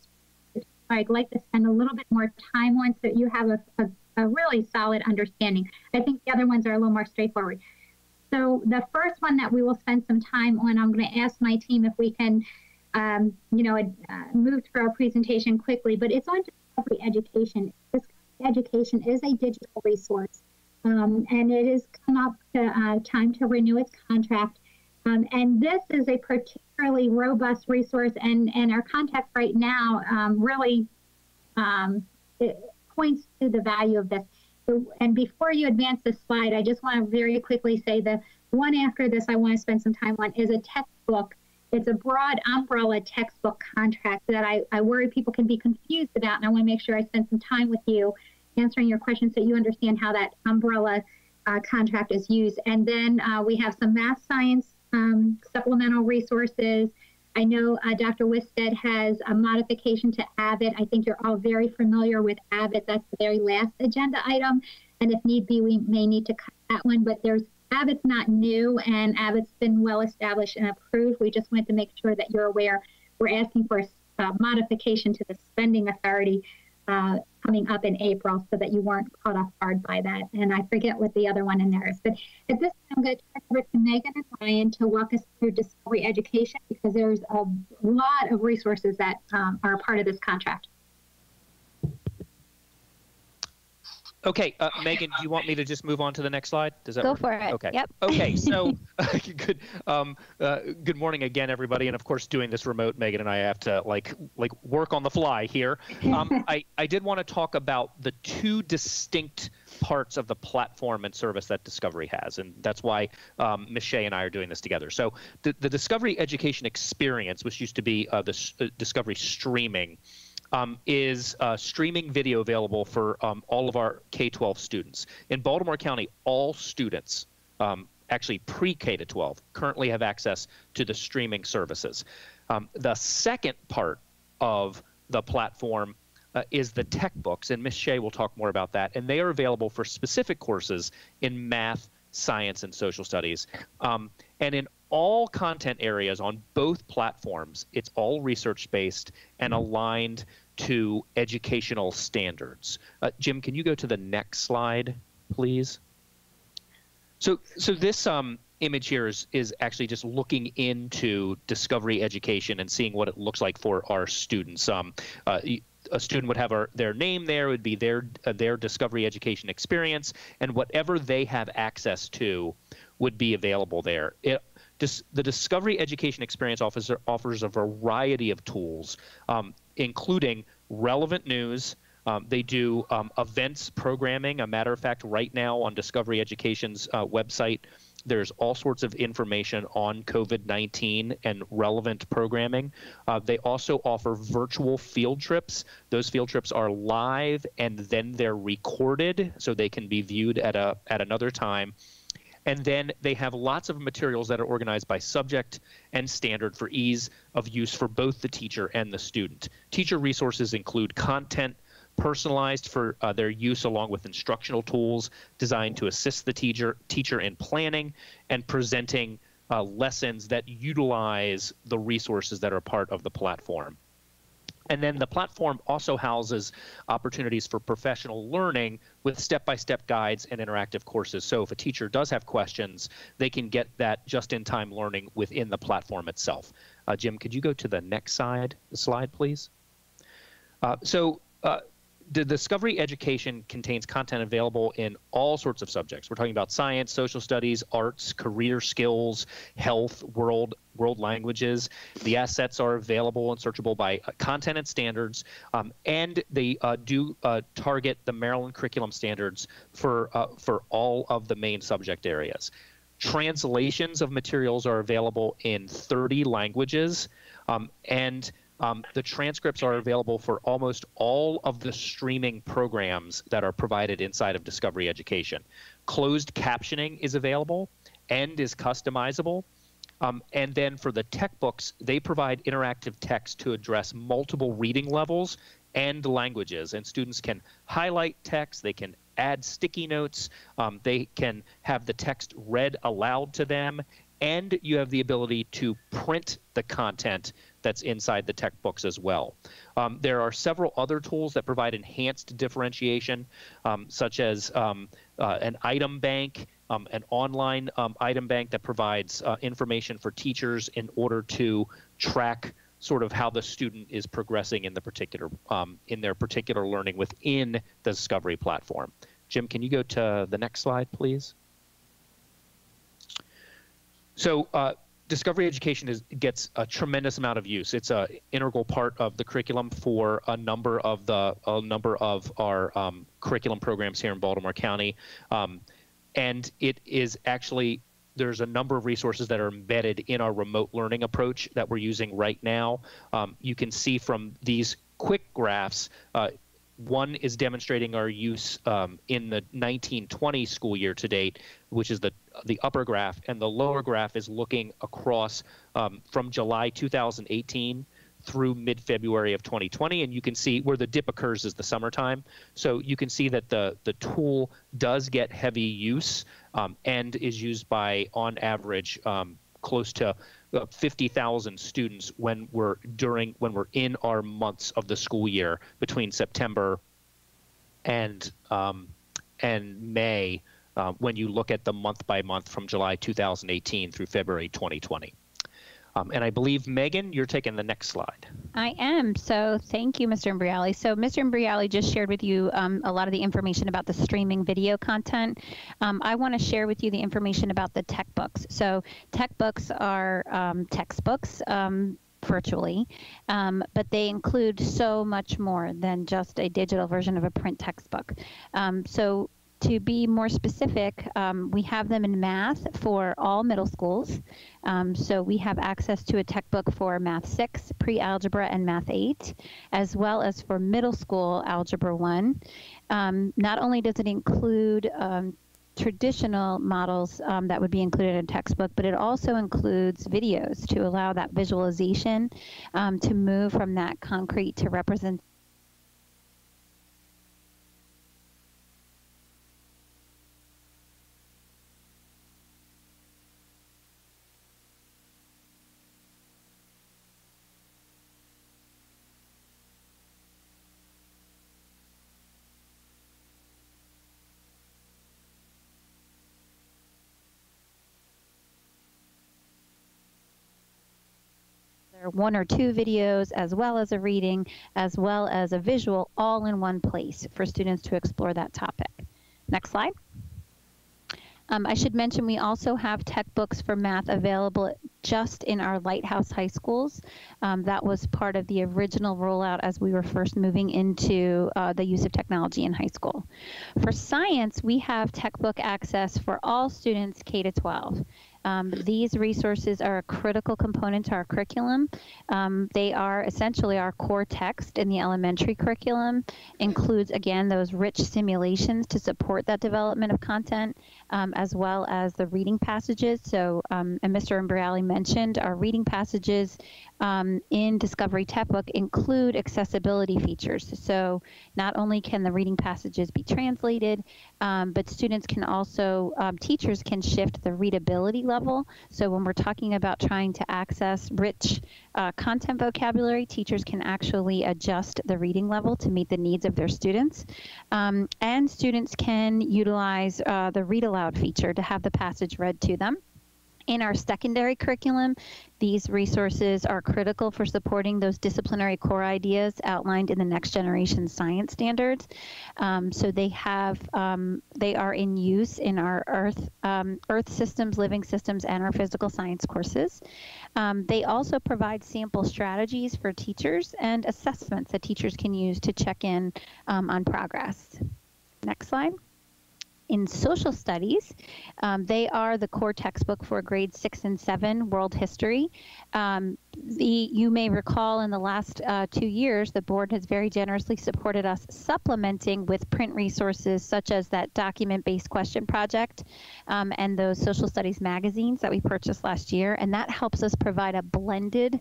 I'd like to spend a little bit more time on so that you have a, a, a really solid understanding. I think the other ones are a little more straightforward. So the first one that we will spend some time on, I'm going to ask my team if we can, um, you know, uh, move through our presentation quickly, but it's on discovery education. Discovery education is a digital resource. Um, and it has come up to uh, time to renew its contract. Um, and this is a particularly robust resource, and, and our contact right now um, really um, points to the value of this. And before you advance this slide, I just want to very quickly say the one after this I want to spend some time on is a textbook. It's a broad umbrella textbook contract that I, I worry people can be confused about, and I want to make sure I spend some time with you answering your questions so you understand how that umbrella uh, contract is used. And then uh, we have some math science um, supplemental resources. I know uh, Dr. Wisted has a modification to Abbott. I think you're all very familiar with Abbott. That's the very last agenda item. And if need be, we may need to cut that one. But there's Abbott's not new, and Abbott's been well established and approved. We just wanted to make sure that you're aware. We're asking for a modification to the spending authority uh, coming up in April so that you weren't caught off guard by that. And I forget what the other one in there is. But at this time, I'm going to turn over to Megan and Ryan to walk us through discovery education because there's a lot of resources that um, are part of this contract. Okay, uh, Megan, do you want me to just move on to the next slide? Does that Go work? for it. Okay. Yep. Okay. So, good. Um, uh, good morning again, everybody. And of course, doing this remote, Megan and I have to like like work on the fly here. Um, I I did want to talk about the two distinct parts of the platform and service that Discovery has, and that's why um. Shea and I are doing this together. So, the, the Discovery Education Experience, which used to be uh, the uh, Discovery Streaming um, is uh, streaming video available for um, all of our K-12 students. In Baltimore County, all students, um, actually pre-K to 12, currently have access to the streaming services. Um, the second part of the platform uh, is the tech books, and Ms. Shea will talk more about that. And they are available for specific courses in math, science, and social studies. Um, and in all content areas on both platforms, it's all research based and aligned to educational standards. Uh, Jim, can you go to the next slide, please? So, so this um, image here is, is actually just looking into discovery education and seeing what it looks like for our students. Um, uh, a student would have our, their name there, it would be their uh, their discovery education experience, and whatever they have access to would be available there. It, Dis- the Discovery Education Experience Officer offers a variety of tools, um, including relevant news. Um, they do um, events programming. A matter of fact, right now on Discovery Education's uh, website, there's all sorts of information on COVID 19 and relevant programming. Uh, they also offer virtual field trips. Those field trips are live and then they're recorded so they can be viewed at, a, at another time. And then they have lots of materials that are organized by subject and standard for ease of use for both the teacher and the student. Teacher resources include content personalized for uh, their use along with instructional tools designed to assist the teacher teacher in planning and presenting uh, lessons that utilize the resources that are part of the platform. And then the platform also houses opportunities for professional learning with step by step guides and interactive courses. So if a teacher does have questions, they can get that just in time learning within the platform itself. Uh, Jim, could you go to the next slide, slide please? Uh, so uh, the Discovery Education contains content available in all sorts of subjects. We're talking about science, social studies, arts, career skills, health, world world languages. The assets are available and searchable by uh, content and standards, um, and they uh, do uh, target the Maryland curriculum standards for uh, for all of the main subject areas. Translations of materials are available in 30 languages, um, and um, the transcripts are available for almost all of the streaming programs that are provided inside of Discovery Education. Closed captioning is available and is customizable. Um, and then for the tech books, they provide interactive text to address multiple reading levels and languages. And students can highlight text, they can add sticky notes, um, they can have the text read aloud to them, and you have the ability to print the content that's inside the tech books as well. Um, there are several other tools that provide enhanced differentiation, um, such as um, uh, an item bank, um, an online um, item bank that provides uh, information for teachers in order to track sort of how the student is progressing in the particular um, in their particular learning within the Discovery platform. Jim, can you go to the next slide, please? So uh, Discovery Education is, gets a tremendous amount of use. It's an integral part of the curriculum for a number of the a number of our um, curriculum programs here in Baltimore County, um, and it is actually there's a number of resources that are embedded in our remote learning approach that we're using right now. Um, you can see from these quick graphs. Uh, one is demonstrating our use um, in the 1920 school year to date, which is the the upper graph, and the lower graph is looking across um, from July 2018 through mid-February of 2020, and you can see where the dip occurs is the summertime. So you can see that the the tool does get heavy use um, and is used by, on average, um, close to uh, 50,000 students when we're during when we're in our months of the school year between September and um, and May uh, when you look at the month by month from July 2018 through February 2020. Um, and I believe, Megan, you're taking the next slide. I am. So thank you, Mr. Imbriale. So Mr. Imbriale just shared with you um, a lot of the information about the streaming video content. Um, I want to share with you the information about the tech books. So tech books are um, textbooks um, virtually, um, but they include so much more than just a digital version of a print textbook. Um, so to be more specific, um, we have them in math for all middle schools. Um, so we have access to a textbook for Math 6, Pre Algebra, and Math 8, as well as for middle school Algebra 1. Um, not only does it include um, traditional models um, that would be included in a textbook, but it also includes videos to allow that visualization um, to move from that concrete to represent one or two videos, as well as a reading, as well as a visual, all in one place for students to explore that topic. Next slide. Um, I should mention we also have tech books for math available just in our lighthouse high schools. Um, that was part of the original rollout as we were first moving into uh, the use of technology in high school. For science, we have tech book access for all students K to 12. Um, these resources are a critical component to our curriculum. Um, they are essentially our core text in the elementary curriculum, includes again those rich simulations to support that development of content, um, as well as the reading passages. So, um, and Mr. Imbriale mentioned our reading passages um, in Discovery Techbook include accessibility features. So not only can the reading passages be translated, um, but students can also, um, teachers can shift the readability level. So when we're talking about trying to access rich uh, content vocabulary, teachers can actually adjust the reading level to meet the needs of their students. Um, and students can utilize uh, the read aloud feature to have the passage read to them. In our secondary curriculum, these resources are critical for supporting those disciplinary core ideas outlined in the next generation science standards. Um, so they have, um, they are in use in our Earth, um, Earth systems, living systems, and our physical science courses. Um, they also provide sample strategies for teachers and assessments that teachers can use to check in um, on progress. Next slide in social studies. Um, they are the core textbook for grades six and seven world history. Um, the, you may recall in the last uh, two years, the board has very generously supported us supplementing with print resources such as that document based question project um, and those social studies magazines that we purchased last year. And that helps us provide a blended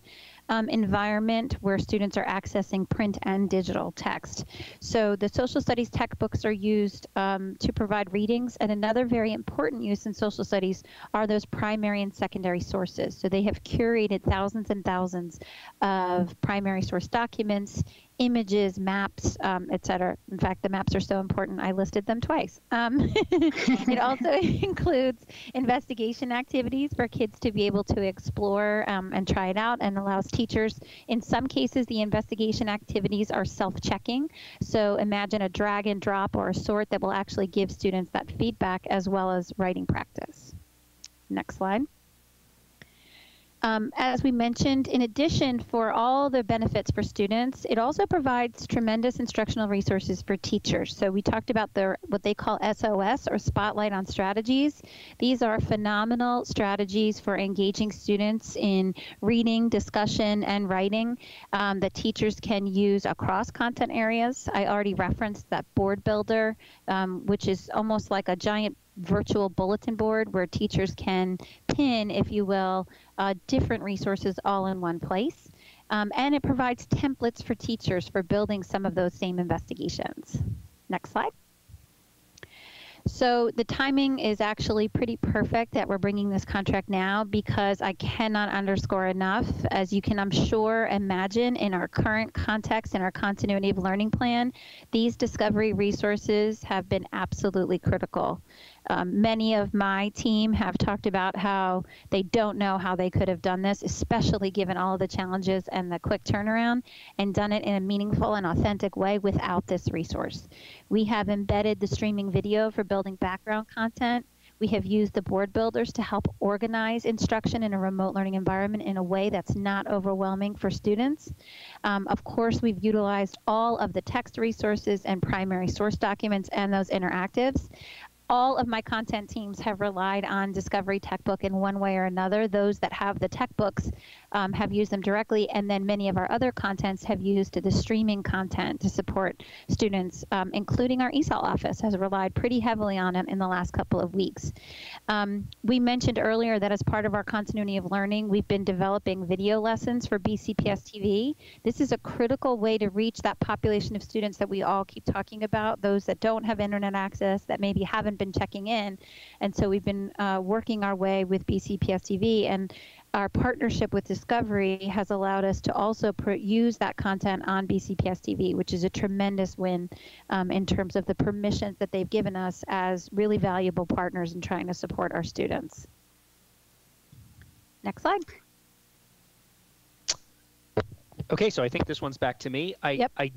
um, environment where students are accessing print and digital text. So the social studies textbooks are used um, to provide readings, and another very important use in social studies are those primary and secondary sources. So they have curated thousands and thousands of primary source documents images, maps, um, etc. In fact, the maps are so important, I listed them twice. Um, it also includes investigation activities for kids to be able to explore um, and try it out and allows teachers, in some cases, the investigation activities are self checking. So imagine a drag and drop or a sort that will actually give students that feedback as well as writing practice. Next slide. Um, as we mentioned, in addition, for all the benefits for students, it also provides tremendous instructional resources for teachers. So we talked about the what they call SOS or Spotlight on Strategies. These are phenomenal strategies for engaging students in reading, discussion, and writing um, that teachers can use across content areas. I already referenced that board builder, um, which is almost like a giant virtual bulletin board where teachers can pin, if you will, uh, different resources all in one place. Um, and it provides templates for teachers for building some of those same investigations. Next slide. So the timing is actually pretty perfect that we're bringing this contract now because I cannot underscore enough, as you can, I'm sure, imagine in our current context and our continuity of learning plan, these discovery resources have been absolutely critical. Um, many of my team have talked about how they don't know how they could have done this, especially given all of the challenges and the quick turnaround, and done it in a meaningful and authentic way without this resource. We have embedded the streaming video for building background content. We have used the board builders to help organize instruction in a remote learning environment in a way that's not overwhelming for students. Um, of course, we've utilized all of the text resources and primary source documents and those interactives all of my content teams have relied on Discovery Techbook in one way or another. Those that have the tech books um, have used them directly, and then many of our other contents have used the streaming content to support students, um, including our ESOL office has relied pretty heavily on it in the last couple of weeks. Um, we mentioned earlier that as part of our continuity of learning, we've been developing video lessons for BCPS TV. This is a critical way to reach that population of students that we all keep talking about, those that don't have internet access, that maybe haven't been checking in. And so we've been uh, working our way with BCPS TV and our partnership with Discovery has allowed us to also pr- use that content on BCPS TV, which is a tremendous win um, in terms of the permissions that they've given us as really valuable partners in trying to support our students. Next slide. Okay, so I think this one's back to me. I, Yep. I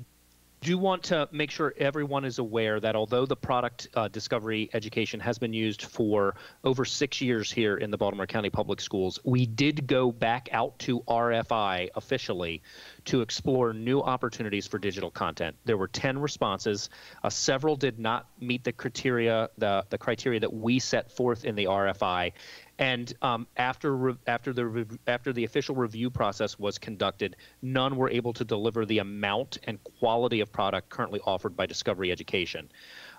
do want to make sure everyone is aware that although the product uh, discovery education has been used for over six years here in the Baltimore County Public Schools, we did go back out to RFI officially to explore new opportunities for digital content. There were 10 responses. Uh, several did not meet the criteria, the, the criteria that we set forth in the RFI. And um, after after the after the official review process was conducted, none were able to deliver the amount and quality of product currently offered by Discovery Education.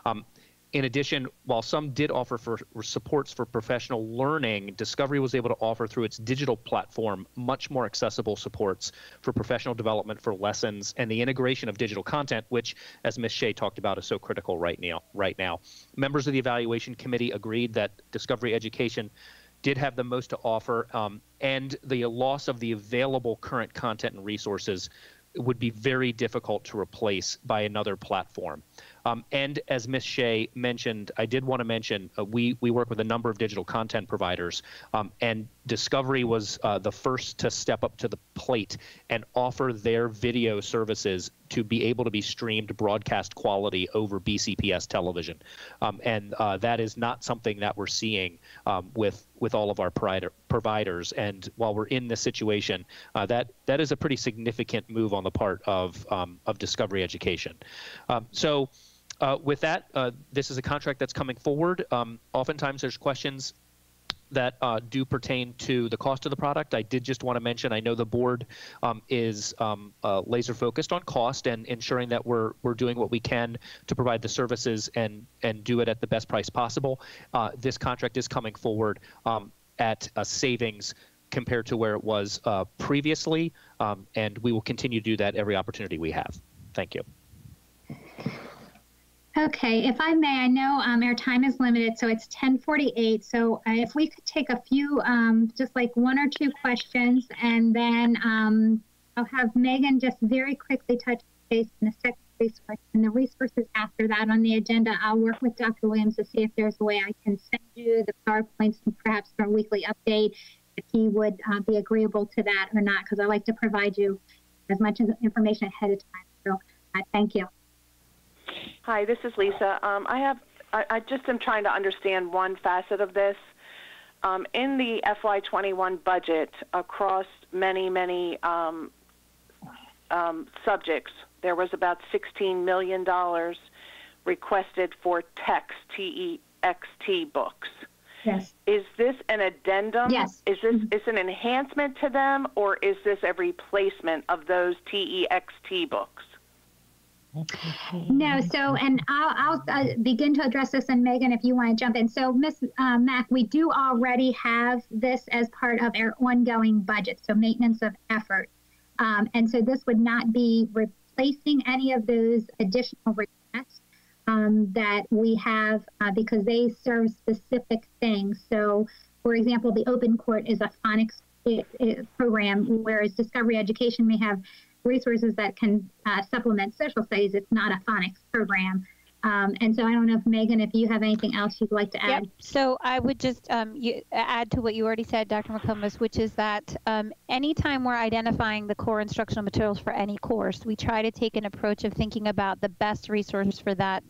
Um, in addition, while some did offer for supports for professional learning, Discovery was able to offer through its digital platform much more accessible supports for professional development for lessons and the integration of digital content, which, as Ms. Shea talked about, is so critical right now. Right now, members of the evaluation committee agreed that Discovery Education did have the most to offer, um, and the loss of the available current content and resources would be very difficult to replace by another platform. Um, and as Ms. Shea mentioned, I did want to mention uh, we we work with a number of digital content providers, um, and Discovery was uh, the first to step up to the plate and offer their video services to be able to be streamed broadcast quality over BCPS television, um, and uh, that is not something that we're seeing um, with with all of our providers. And while we're in this situation, uh, that that is a pretty significant move on the part of um, of Discovery Education. Um, so. Uh, with that, uh, this is a contract that's coming forward. Um, oftentimes, there's questions that uh, do pertain to the cost of the product. I did just want to mention. I know the board um, is um, uh, laser focused on cost and ensuring that we're we're doing what we can to provide the services and and do it at the best price possible. Uh, this contract is coming forward um, at a savings compared to where it was uh, previously, um, and we will continue to do that every opportunity we have. Thank you. Okay, if I may, I know um, our time is limited, so it's 1048. So uh, if we could take a few, um, just like one or two questions, and then um, I'll have Megan just very quickly touch base in the second resource and the resources after that on the agenda. I'll work with Dr. Williams to see if there's a way I can send you the PowerPoints and perhaps a weekly update if he would uh, be agreeable to that or not, because I like to provide you as much information ahead of time. So uh, thank you. Hi, this is Lisa. Um, I have I, I, just am trying to understand one facet of this. Um, in the FY21 budget, across many many um, um, subjects, there was about 16 million dollars requested for text T E X T books. Yes. Is this an addendum? Yes. Is this is an enhancement to them, or is this a replacement of those TEXT books? No, so, and I'll, I'll uh, begin to address this, and Megan, if you want to jump in. So, Miss Uh, Mack, we do already have this as part of our ongoing budget, so maintenance of effort. Um, and so, this would not be replacing any of those additional requests um, that we have uh, because they serve specific things. So, for example, the Open Court is a phonics program, whereas Discovery Education may have resources that can uh, supplement social studies. It's not a phonics program. Um, and so I don't know if Megan, if you have anything else you'd like to add. Yep. So I would just um, you, add to what you already said, Dr. McComas, which is that um, anytime we're identifying the core instructional materials for any course, we try to take an approach of thinking about the best resource for that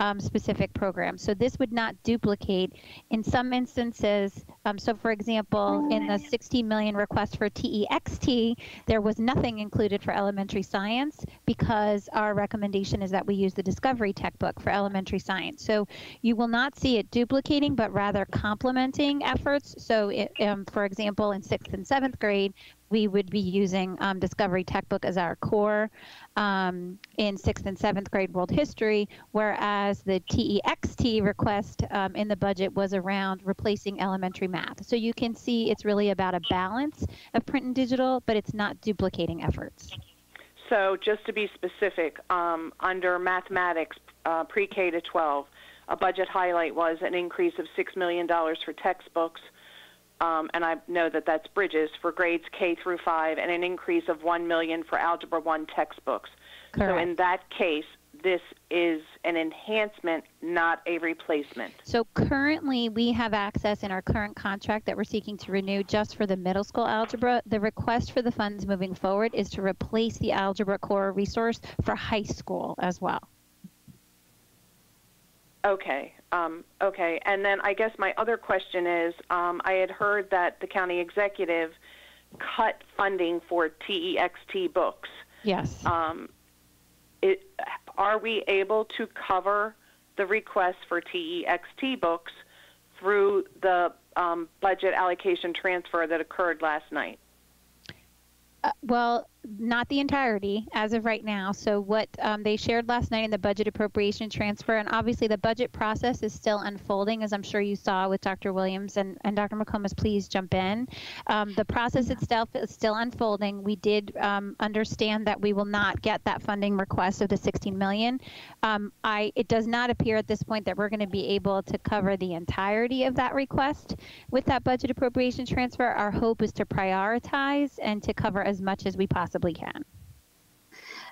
um, specific program. So this would not duplicate. In some instances, um, so for example, in the 16 million request for TEXT, there was nothing included for elementary science because our recommendation is that we use the Discovery Tech book for elementary science. So you will not see it duplicating, but rather complementing efforts. So it, um, for example, in sixth and seventh grade, we would be using um, Discovery Tech Book as our core um, in sixth and seventh grade world history, whereas the TEXT request um, in the budget was around replacing elementary math. So you can see it's really about a balance of print and digital, but it's not duplicating efforts. So just to be specific, um, under mathematics, uh, pre-K to 12, a budget highlight was an increase of $6 million for textbooks – um, and I know that that's Bridges for grades K through 5, and an increase of 1 million for Algebra 1 textbooks. Correct. So in that case, this is an enhancement, not a replacement? So currently, we have access in our current contract that we're seeking to renew just for the middle school algebra. The request for the funds moving forward is to replace the algebra core resource for high school as well. Okay. Um, okay. And then I guess my other question is um, I had heard that the county executive cut funding for TEXT books. Yes. Um, it, are we able to cover the request for TEXT books through the um, budget allocation transfer that occurred last night? Uh, well, not the entirety as of right now. So what um, they shared last night in the budget appropriation transfer, and obviously the budget process is still unfolding, as I'm sure you saw with Dr. Williams and, and Dr. McComas. Please jump in. Um, the process itself is still unfolding. We did um, understand that we will not get that funding request of the 16 million. Um, I it does not appear at this point that we're going to be able to cover the entirety of that request with that budget appropriation transfer. Our hope is to prioritize and to cover as much as we possibly possibly can.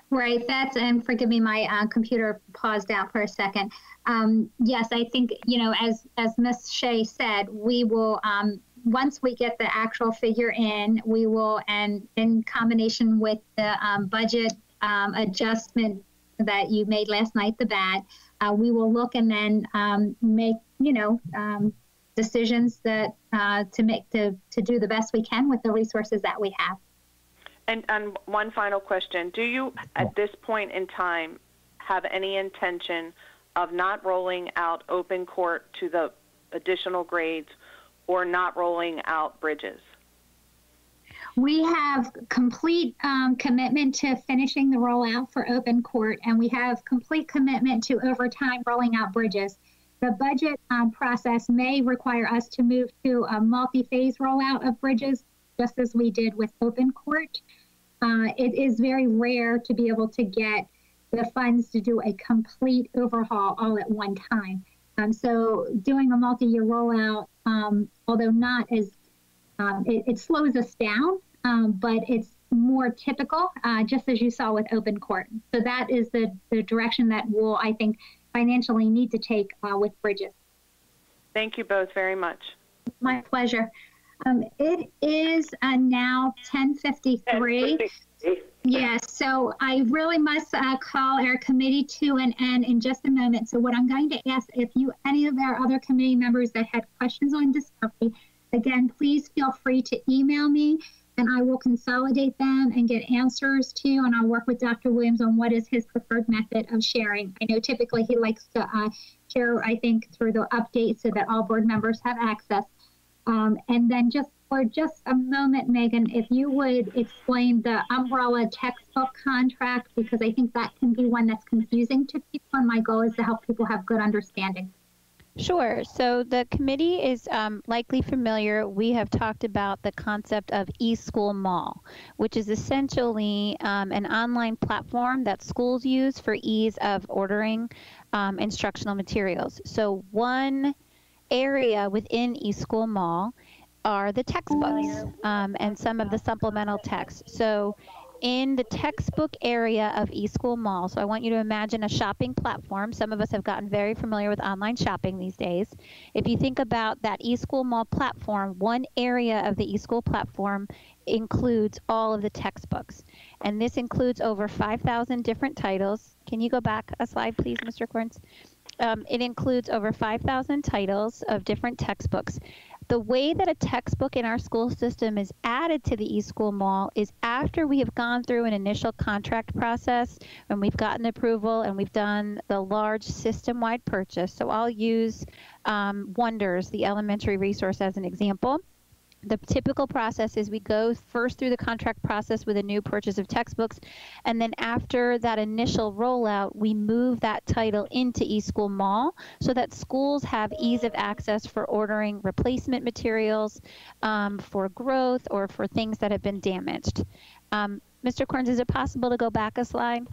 Right. That's and forgive me, my uh, computer paused out for a second. Um, yes, I think you know, as as Miss Shea said, we will um, once we get the actual figure in, we will and in combination with the um, budget um, adjustment that you made last night, the BAT, uh, we will look and then um, make you know um, decisions that uh, to make to to do the best we can with the resources that we have. And, and one final question. Do you, at this point in time, have any intention of not rolling out open court to the additional grades or not rolling out bridges? We have complete um, commitment to finishing the rollout for open court, and we have complete commitment to over time rolling out bridges. The budget um, process may require us to move to a multi phase rollout of bridges, just as we did with open court uh, it is very rare to be able to get the funds to do a complete overhaul all at one time. Um, so doing a multi-year rollout, um, although not as, um, it, it, slows us down, um, but it's more typical, uh, just as you saw with open court. So that is the, the direction that we'll, I think, financially need to take uh, with Bridges. Thank you both very much. My pleasure. Um, it is uh, now 10:53. Yes, so I really must uh, call our committee to an end in just a moment. So what I'm going to ask, if you any of our other committee members that had questions on discovery, again, please feel free to email me and I will consolidate them and get answers to, and I'll work with Dr. Williams on what is his preferred method of sharing. I know typically he likes to uh, share, I think, through the update so that all board members have access. Um, and then just for just a moment, Megan, if you would explain the umbrella textbook contract, because I think that can be one that's confusing to people, and my goal is to help people have good understanding. Sure. So the committee is um, likely familiar. We have talked about the concept of eSchool Mall, which is essentially um, an online platform that schools use for ease of ordering um, instructional materials. So one area within eSchool Mall are the textbooks um, and some of the supplemental texts. So in the textbook area of eSchool Mall, so I want you to imagine a shopping platform. Some of us have gotten very familiar with online shopping these days. If you think about that eSchool Mall platform, one area of the eSchool platform includes all of the textbooks. And this includes over 5,000 different titles. Can you go back a slide, please, Mr. Corns? Um, it includes over 5,000 titles of different textbooks. The way that a textbook in our school system is added to the eSchool Mall is after we have gone through an initial contract process and we've gotten approval and we've done the large system wide purchase. So I'll use um, Wonders, the elementary resource, as an example the typical process is we go first through the contract process with a new purchase of textbooks, and then after that initial rollout, we move that title into eSchool Mall so that schools have ease of access for ordering replacement materials um, for growth or for things that have been damaged. Um, Mr. Corns, is it possible to go back a slide?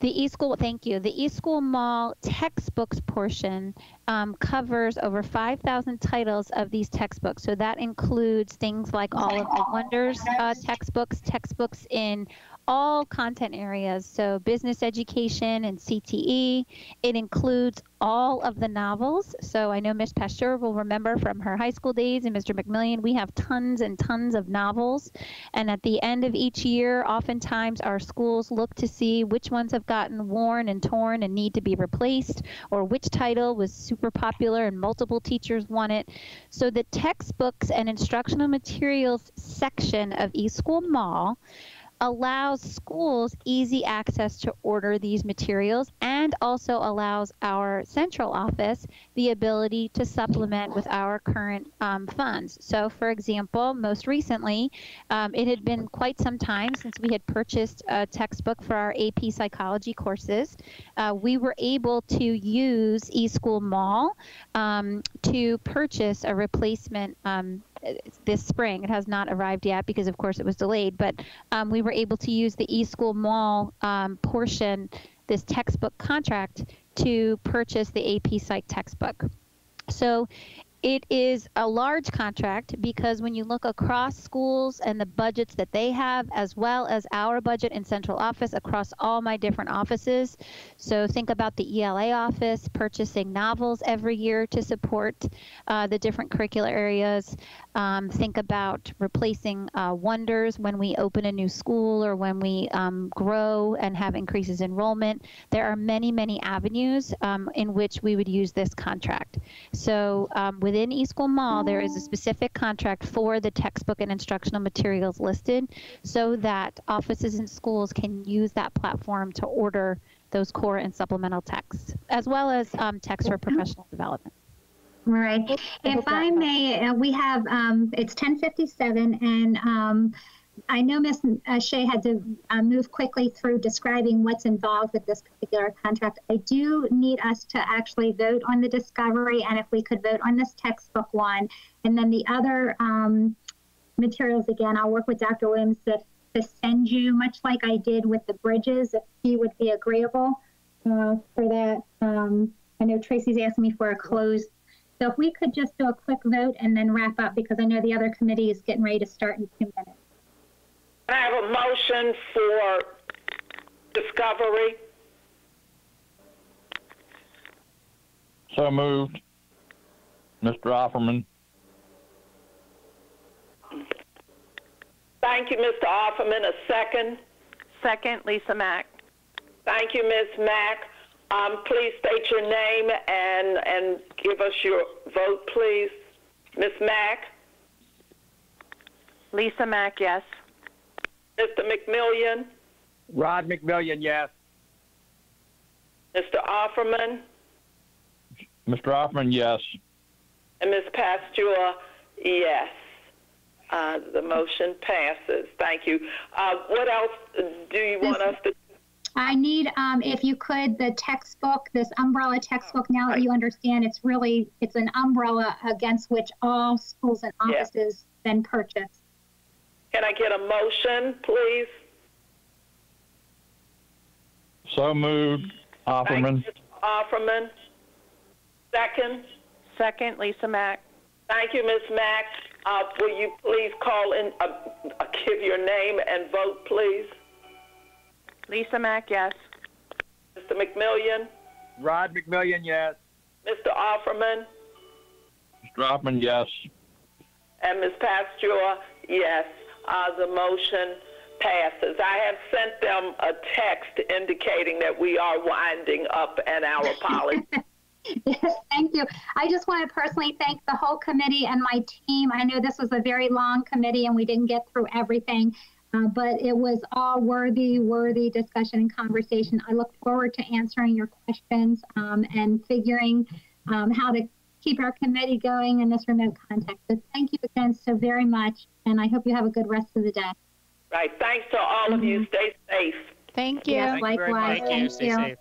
The eSchool, thank you. The eSchool Mall textbooks portion um, covers over 5,000 titles of these textbooks. So that includes things like all of the Wonders uh, textbooks, textbooks in all content areas, so business education and CTE. It includes all of the novels. So I know Miss Pasteur will remember from her high school days and Mr. McMillion, we have tons and tons of novels. And at the end of each year, oftentimes our schools look to see which ones have gotten worn and torn and need to be replaced, or which title was super popular and multiple teachers want it. So the textbooks and instructional materials section of eSchool Mall allows schools easy access to order these materials and also allows our central office the ability to supplement with our current um, funds. So, for example, most recently, um, it had been quite some time since we had purchased a textbook for our AP psychology courses. Uh, we were able to use eSchool Mall um, to purchase a replacement um, this spring. It has not arrived yet because, of course, it was delayed. But um, we were able to use the eSchool Mall um, portion, this textbook contract, to purchase the AP Psych textbook. So it is a large contract because when you look across schools and the budgets that they have, as well as our budget in central office across all my different offices. So think about the ELA office purchasing novels every year to support uh, the different curricular areas. Um, think about replacing uh, wonders when we open a new school or when we um, grow and have increases in enrollment. There are many, many avenues um, in which we would use this contract. So um, within eSchool Mall, there is a specific contract for the textbook and instructional materials listed so that offices and schools can use that platform to order those core and supplemental texts, as well as um, texts for professional development. Right. If I may, uh, we have, um, it's 1057 and um, I know Ms. Uh, Shea had to uh, move quickly through describing what's involved with this particular contract. I do need us to actually vote on the discovery and if we could vote on this textbook one. And then the other um, materials, again, I'll work with Dr. Williams to, to send you, much like I did with the bridges, if he would be agreeable uh, for that. Um, I know Tracy's asking me for a closed. So if we could just do a quick vote and then wrap up because I know the other committee is getting ready to start in two minutes. I have a motion for discovery. So moved. Mr. Offerman. Thank you, Mr. Offerman. A second. Second, Lisa Mack. Thank you, Ms. Mack. Um, please state your name and, and give us your vote, please. Ms. Mack? Lisa Mack, yes. Mr. McMillion? Rod McMillion, yes. Mr. Offerman? Mr. Offerman, yes. And Ms. Pasteur, yes. Uh, the motion passes. Thank you. Uh, what else do you want us to I need, um, if you could, the textbook, this umbrella textbook. Now that you understand, it's really it's an umbrella against which all schools and Yeah. offices then purchase. Can I get a motion, please? So moved. Offerman. Thank you, Mr. Offerman. Second. Second, Lisa Mack. Thank you, Ms. Mack. Uh, will you please call in, uh, uh, give your name and vote, please? Lisa Mack, yes. Mr. McMillion, Rod McMillion, yes. Mr. Offerman, Mr. Offerman, yes. and Ms. Pasteur, yes. Uh, the motion passes. I have sent them a text indicating that we are winding up and our apologies. Yes, thank you. I just want to personally thank the whole committee and my team. I know this was a very long committee and we didn't get through everything, uh, but it was all worthy, worthy discussion and conversation. I look forward to answering your questions um, and figuring um, how to keep our committee going in this remote context. So thank you again so very much, and I hope you have a good rest of the day. right. Thanks to all of you. Mm-hmm. Stay safe. Thank you. Yes, Thank likewise. much. Thank Stay you. safe.